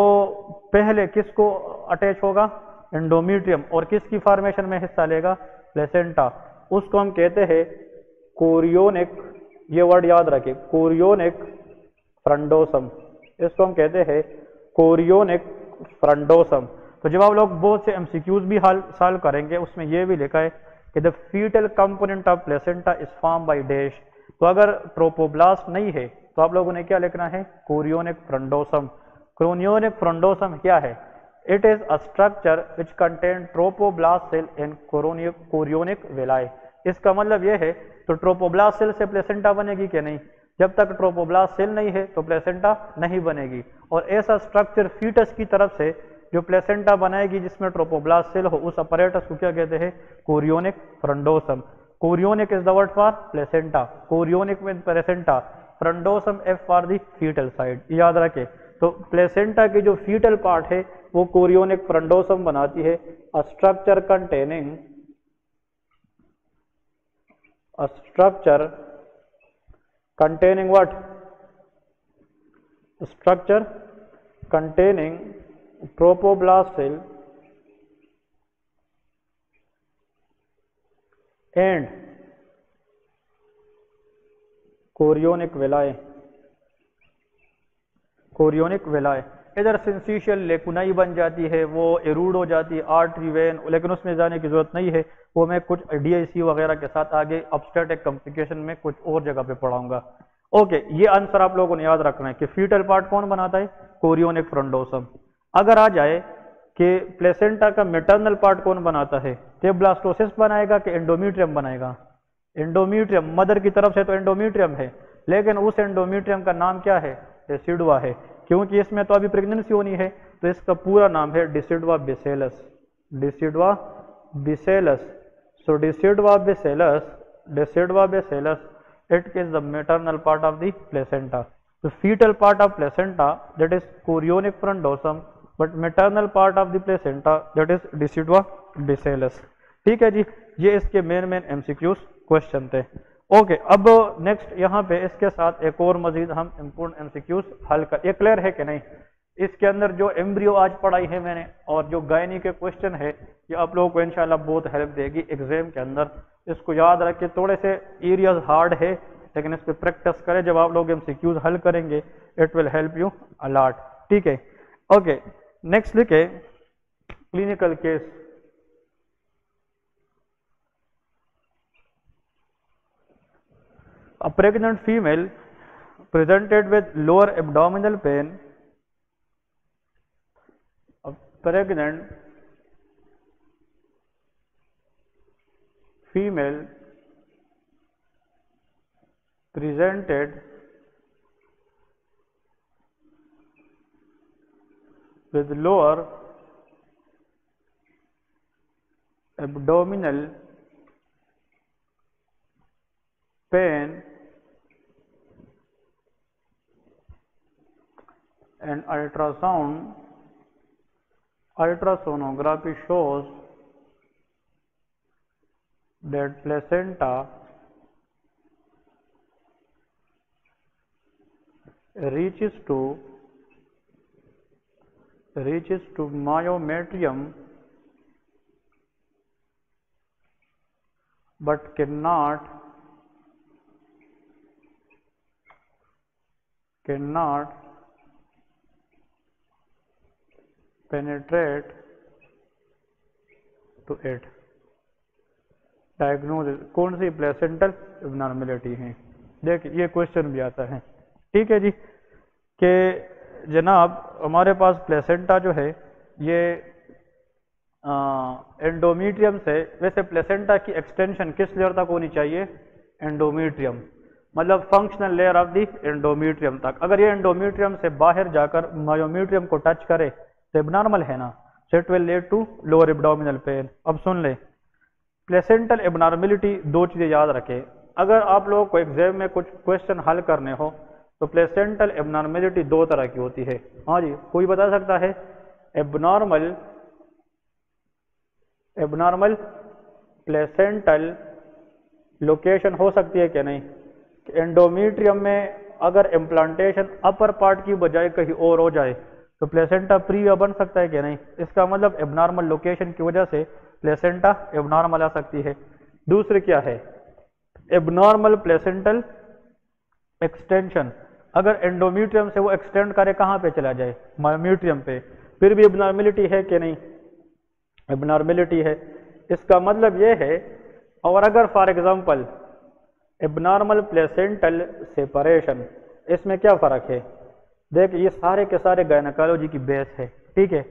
पहले किसको अटैच होगा? एंडोमीट्रियम और किसकी फॉर्मेशन में हिस्सा लेगा? प्लेसेंटा। उसको हम कहते हैं कोरियोनिक, ये वर्ड याद रखें, कोरियोनिक फ्रंडोसम। इसको हम कहते हैं कोरियोनिक फ्रंडोसम। तो जब आप लोग बहुत से एमसीक्यूज भी हाल सॉल्व करेंगे, उसमें यह भी लिखा है कि the foetal component of placenta is form by dash तो अगर ट्रोपोब्लास्ट नहीं है तो आप लोगों ने क्या लिखना है? Chorionic frondosum. क्रोनियोनिक फ्रंडोसम क्या है? It is a structure which contain trophoblast cell in chorionic villi इसका मतलब यह है तो ट्रोपोब्लास्ट सेल से प्लेसेंटा बनेगी कि नहीं? जब तक ट्रोपोब्लास्ट सेल नहीं है तो प्लेसेंटा नहीं बनेगी। और ऐसा स्ट्रक्चर फीटस की तरफ़ से जो प्लेसेंटा बनाएगी, जिसमें ट्रोपोब्लास्ट सेल हो, उस अपरेटस को क्या कहते हैं? Chorionic frondosum chorionic is the word for placenta chorionic में placenta frondosum F for the foetal side याद रखे तो प्लेसेंटा की जो फीटल पार्ट है वो कोरियोन एक फ्रंडोसम बनाती है a structure containing a structure containing what structure containing trophoblast and chorionic villi chorionic villi. इधर सेंसिशियल लेकुनाई बन जाती है, वो एरूड हो जाती है आर्टरी वेन लेकिन उसमें जाने की ज़रूरत नहीं है। वो मैं कुछ डीआईसी वगैरह के साथ आगे अपस्टेटिक कम्प्लिकेशन में कुछ और जगह पे पढ़ाऊँगा। ओके ये आंसर आप लोगों ने याद रखना है कि फीटल पार्ट कौन बनाता है? कोरियोनिक फ्रंडोसम अगर आ जाए कि प्लेसेंटा का मेटर्नल पार्ट कौन बनाता है? तो ब्लास्टोसिस बनाएगा कि एंडोमीट्रियम बनाएगा? एंडोमीट्रियम मदर की तरफ़ से तो एंडोमीट्रियम है, लेकिन उस एंडोमीट्रियम का नाम क्या है? डेसिडवा है। क्योंकि इसमें तो अभी प्रेगनेंसी होनी है तो इसका पूरा नाम है decidua basalis decidua basalis so decidua basalis decidua basalis it is the maternal part of the placenta the foetal part of placenta that is chorionic frondosum but maternal part of the placenta that is decidua basalis ठीक है जी, ये इसके main main MCQs question थे। Okay अब next यहाँ पे इसके साथ एक और मजीद हम इम्पोर्टेंट एमसीक्यूज हल कर, ये क्लियर है कि नहीं? इसके अंदर जो एम्ब्रियो आज पढ़ाई है मैंने और जो गायनी के क्वेश्चन है, ये आप लोगों को इंशाल्लाह बहुत हेल्प देगी एग्ज़ाम के अंदर। इसको याद रख थोड़े से एरियाज़ हार्ड है, लेकिन इस पर प्रैक्टिस करें। जब आप लोग एमसीक्यूज हल करेंगे it will help you a lot ठीक है? ओके नेक्स्ट लिखे clinical case A pregnant female presented with lower abdominal pain, a pregnant female presented with lower abdominal pain and ultrasound ultrasonography shows that placenta reaches to reaches to myometrium but cannot cannot penetrate to it. Diagnosis कौन सी placental abnormality है? देख, ये question भी आता है। ठीक है जी? कि जनाब, हमारे पास प्लेसेंटा जो है, ये एंडोमीट्रियम से, वैसे प्लेसेंटा की एक्सटेंशन किस लेयर तक होनी चाहिए? एंडोमीट्रियम मतलब functional layer of the endometrium तक। अगर ये एंडोमीट्रियम से बाहर जाकर मायोमीट्रियम को टच करे तो एबनॉर्मल है ना? It will lead to lower abdominal pain. अब सुन ले। प्लेसेंटल एबनॉर्मेलिटी दो चीज़ें याद रखें। अगर आप लोगों को एग्ज़ाम में कुछ क्वेश्चन हल करने हो तो प्लेसेंटल एबनॉर्मेलिटी दो तरह की होती है। हाँ जी, कोई बता सकता है? एबनॉर्मल एबनॉर्मल प्लेसेंटल लोकेशन हो सकती है क्या? नहीं। एंडोमीट्रियम में अगर इम्प्लांटेशन अपर पार्ट की बजाय कहीं और हो जाए तो प्लेसेंटा प्री बन सकता है क्या नहीं? इसका मतलब एबनॉर्मल लोकेशन की वजह से प्लेसेंटा एबनॉर्मल आ सकती है। दूसरी क्या है? एबनॉर्मल प्लेसेंटल एक्सटेंशन अगर एंडोम्यूट्रियम से वो एक्सटेंड करे कहाँ पे चला जाए? मायोमीट्रियम पे। फिर भी एबनॉर्मेलिटी है कि नहीं? एबनॉर्मेलिटी है। इसका मतलब ये है, और अगर for example abnormal placental separation इसमें क्या फ़र्क है? देख, ये सारे के सारे गायनाकोलॉजी की बेस है, ठीक है?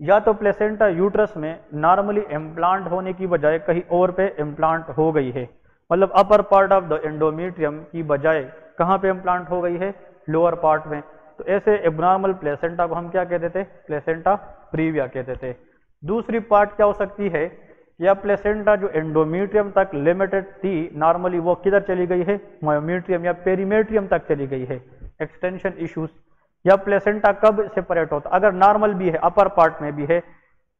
या तो प्लेसेंटा यूट्रस में नॉर्मली इम्प्लांट होने की बजाय कहीं और पे इम्प्लांट हो गई है। मतलब upper part of the endometrium की बजाय कहाँ पे इम्प्लांट हो गई है? लोअर पार्ट में। तो ऐसे एबनॉर्मल प्लेसेंटा को हम क्या कहते थे प्लेसेंटा प्रीविया कहते थे दूसरी पार्ट क्या हो सकती है? या प्लेसेंटा जो एंडोमीट्रियम तक लिमिटेड थी नॉर्मली वो किधर चली गई है? मायोमीट्रियम या पेरीमेट्रियम तक चली गई है। एक्सटेंशन इश्यूज़ या प्लेसेंटा कब सेपरेट होता अगर नॉर्मल भी है अपर पार्ट में भी है,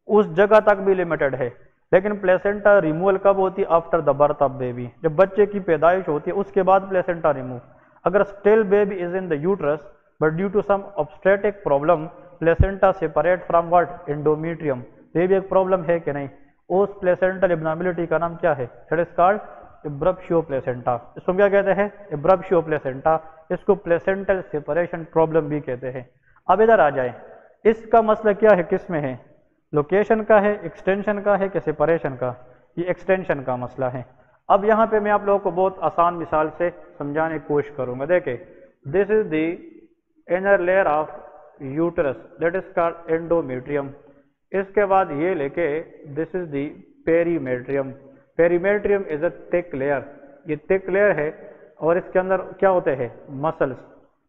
उस जगह तक भी लिमिटेड है। लेकिन प्लेसेंटा रिमूवल कब होती? है after the birth of baby जब बच्चे की पैदाइश होती है, उसके बाद प्लेसेंटा रिमूव अगर still baby is in the uterus but due to some obstetric problem placenta separate from what endometrium ये भी एक प्रॉब्लम है कि नहीं? उस प्लेसेंटल इब्नाबिलिटी का नाम क्या है? That is called abruptio placenta इसको क्या कहते हैं? इब्रबशियो प्लेसेंटा इसको प्लेसेंटल सेपरेशन प्रॉब्लम भी कहते हैं। अब इधर आ जाए। इसका मसला क्या है? किसमें है? लोकेशन का है एक्सटेंशन का है कि सेपरेशन का? ये एक्सटेंशन का मसला है। अब यहाँ पे मैं आप लोगों को बहुत आसान मिसाल से समझाने की कोशिश करूँगा। देखे this is the inner layer of uterus that is called endometrium इसके बाद ये लेके this is the perimetrium perimetrium is a thick layer ये थिक लेयर है और इसके अंदर क्या होते हैं? Muscles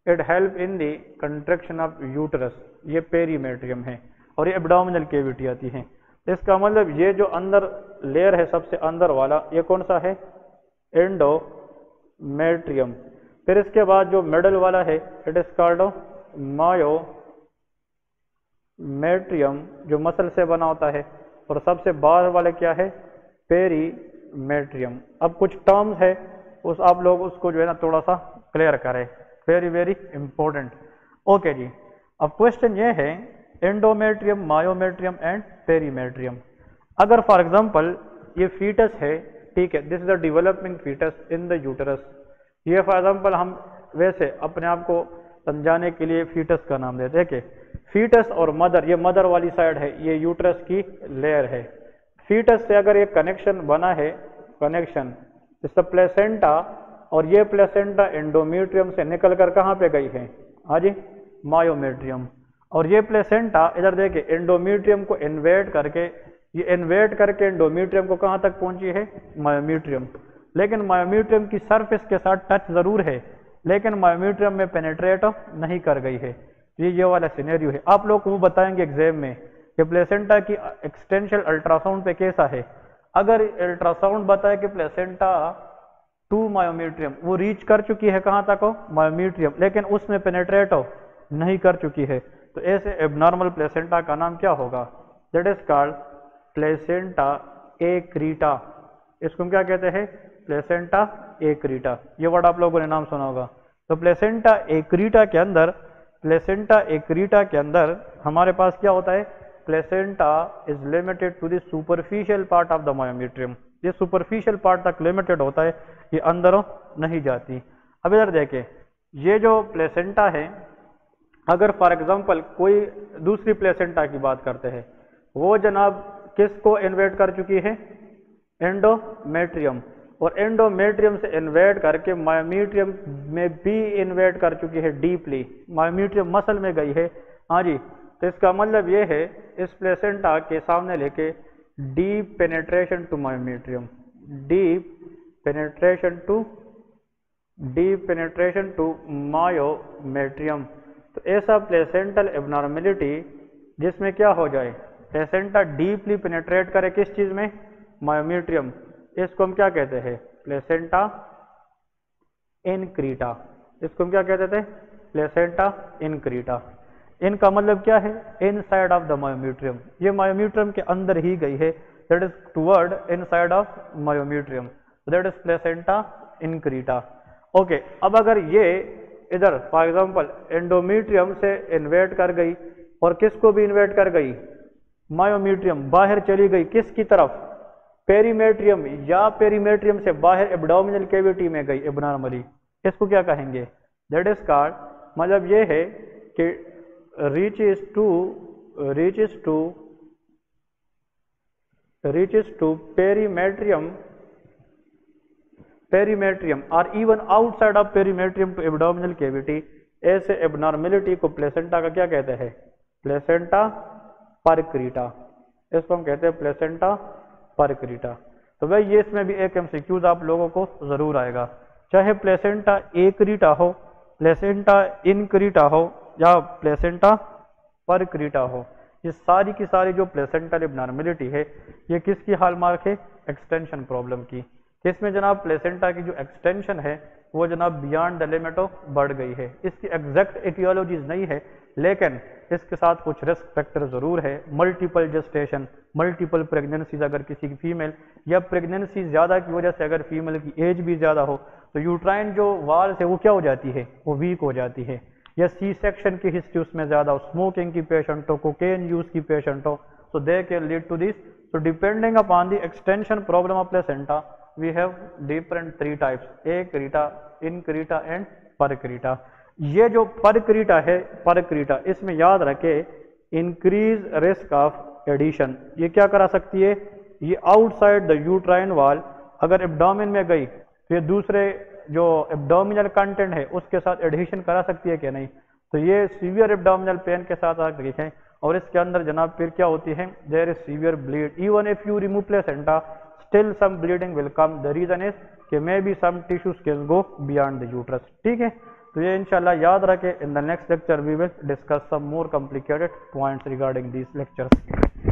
it help in the contraction of uterus ये पेरीमेट्रियम है और ये एबडामिनल केविटी आती है। इसका मतलब ये जो अंदर लेयर है, सबसे अंदर वाला, ये कौन सा है? एंडोमेट्रियम फिर इसके बाद जो मेडल वाला है इट इज़ कार्डो मायो मेट्रियम जो मसल से बना होता है। और सबसे बाहर वाले क्या है? पेरीमेट्रियम अब कुछ टर्म्स है, उस आप लोग उसको जो है ना थोड़ा सा क्लियर करें। वेरी वेरी इंपॉर्टेंट ओके जी। अब क्वेश्चन ये है एंडोमेट्रियम मायोमेट्रियम एंड पेरीमेट्रियम अगर फॉर एग्जांपल ये फीटस है, ठीक है this is the developing foetus in the uterus ये फॉर एग्जांपल हम वैसे अपने आप को समझाने के लिए फीटस का नाम देते हैं। कि फीटस और मदर ये मदर वाली साइड है, ये यूटरस की लेयर है। फीटस से अगर एक कनेक्शन बना है, कनेक्शन इस प्लेसेंटा और ये प्लेसेंटा एंडोमीट्रियम से निकल कर कहाँ पे गई है? हाँ जी मायोमेट्रियम और ये प्लेसेंटा, इधर देखिए एंडोमीट्रियम को इन्वेट करके, ये इन्वेट करके एंडोमीट्रियम को कहाँ तक पहुँची है? मायोमीट्रियम लेकिन मायोमीट्रियम की सरफेस के साथ टच ज़रूर है, लेकिन मायोमीट्रियम में पेनेट्रेट नहीं कर गई है। ये ये वाला सिनेरियो है। आप लोग को वो बताएँगे एग्ज़ाम में। कि प्लेसेंटा की एक्सटेंशियल अल्ट्रासाउंड पे कैसा है अगर अल्ट्रासाउंड बताए कि प्लेसेंटा टू मायोमीट्रियम वो रीच कर चुकी है कहाँ तक? हो मायोमीट्रियम लेकिन उसमें पेनेट्रेट हो नहीं कर चुकी है. तो ऐसे एबनॉर्मल प्लेसेंटा का नाम क्या होगा? That is called placenta accreta इसको हम क्या कहते हैं? प्लेसेंटा क्रीटा ये वर्ड आप लोगों ने नाम सुना होगा. तो प्लेसेंटा क्रीटा के अंदर प्लेसेंटा एक्रीटा के अंदर हमारे पास क्या होता है? Placenta is limited to the superficial part of the myometrium ये सुपरफिशियल पार्ट तक लिमिटेड होता है, ये अंदर नहीं जाती। अब इधर देखें, ये जो प्लेसेंटा है, अगर फॉर एग्जांपल कोई दूसरी प्लेसेंटा की बात करते हैं, वो जनाब किसको इन्वेट कर चुकी है? एंडोमेट्रियम और एंडोमेट्रियम से इन्वेट करके मायोमीट्रियम में भी इन्वेट कर चुकी है डीपली मायोमीट्रियम मसल में गई है। हाँ जी तो इसका मतलब ये है, इस प्लेसेंटा के सामने लेके deep penetration to myometrium deep penetration to deep penetration to myometrium तो ऐसा प्लेसेंटल एबनॉर्मेलिटी जिसमें क्या हो जाए? प्लेसेंटा डीपली पेनेट्रेट करे किस चीज़ में? मायोमीट्रियम इसको हम क्या कहते हैं? प्लेसेंटा इनक्रीटा इसको हम क्या कहते थे? प्लेसेंटा इनक्रीटा इनका मतलब क्या है? Inside of the myometrium ये मायोमीट्रियम के अंदर ही गई है। That is toward inside of myometrium that is placenta increta okay अब अगर ये इधर फॉर एग्जांपल एंडोमीट्रियम से इन्वेट कर गई और किसको भी इन्वेट कर गई? मायोमीट्रियम बाहर चली गई। किसकी तरफ़? पेरीमेट्रियम या पेरीमेट्रियम से बाहर एबडोमिनल कैविटी में गई एबनॉर्मली इसको क्या कहेंगे? दैट इज़ कार्ड मतलब ये है कि reaches to reaches to reaches to perimetrium perimetrium or even outside of perimetrium to abdominal cavity ऐसे एबनॉर्मेलिटी को प्लेसेंटा का क्या कहते हैं? प्लेसेंटा परक्रीटा इसको हम कहते हैं प्लेसेंटा परक्रीटा तो भाई ये इसमें भी एक एमसीक्यूज आप लोगों को ज़रूर आएगा। चाहे प्लेसेंटा एक्रीटा हो प्लेसेंटा इनक्रीटा हो या प्लेसेंटा पर क्रीटा हो। ये सारी की सारी जो प्लेसेंटल एबनॉर्मेलिटी है, ये किसकी हॉलमार्क है? एक्सटेंशन प्रॉब्लम की। इसमें जनाब प्लेसेंटा की जो एक्सटेंशन है, वो जनाब बियॉन्ड द लिमिट ऑफ़ बढ़ गई है। इसकी एग्जैक्ट एटियोलॉजीज नहीं है, लेकिन इसके साथ कुछ रिस्क फैक्टर ज़रूर है। मल्टीपल जेस्टेशन मल्टीपल प्रेगनेंसीज अगर किसी की फीमेल या प्रेगनेंसी ज़्यादा की वजह से अगर फीमेल की एज भी ज़्यादा हो तो यूट्राइन जो वाल है, वो क्या हो जाती है? वो वीक हो जाती है। या सी सेक्शन की हिस्ट्री उसमें ज़्यादा हो स्मोकिंग की पेशेंट हो कोकेन यूज़ की पेशेंट हो, so they can lead to this. So depending upon the extension problem of placenta, we have different three types acrita increta and percreta ये जो परक्रीटा है परक्रीटा इसमें याद रखे इंक्रीज रिस्क ऑफ़ एडिशन ये क्या करा सकती है? ये आउटसाइड द यूट्राइन वाल अगर एब्डोमिन में गई तो ये दूसरे जो एब्डोमिनल कंटेंट है, उसके साथ एडिशन करा सकती है क्या नहीं? तो ये सीवियर एब्डोमिनल पेन के साथ आप देखें और इसके अंदर जनाब फिर क्या होती है? There is severe bleed even if you remove placenta still some bleeding will come the reason is कि may be some tissues can go beyond the uterus ठीक है? तो ये इंशाल्लाह याद रखे। In the next lecture we will discuss some more complicated points regarding these lectures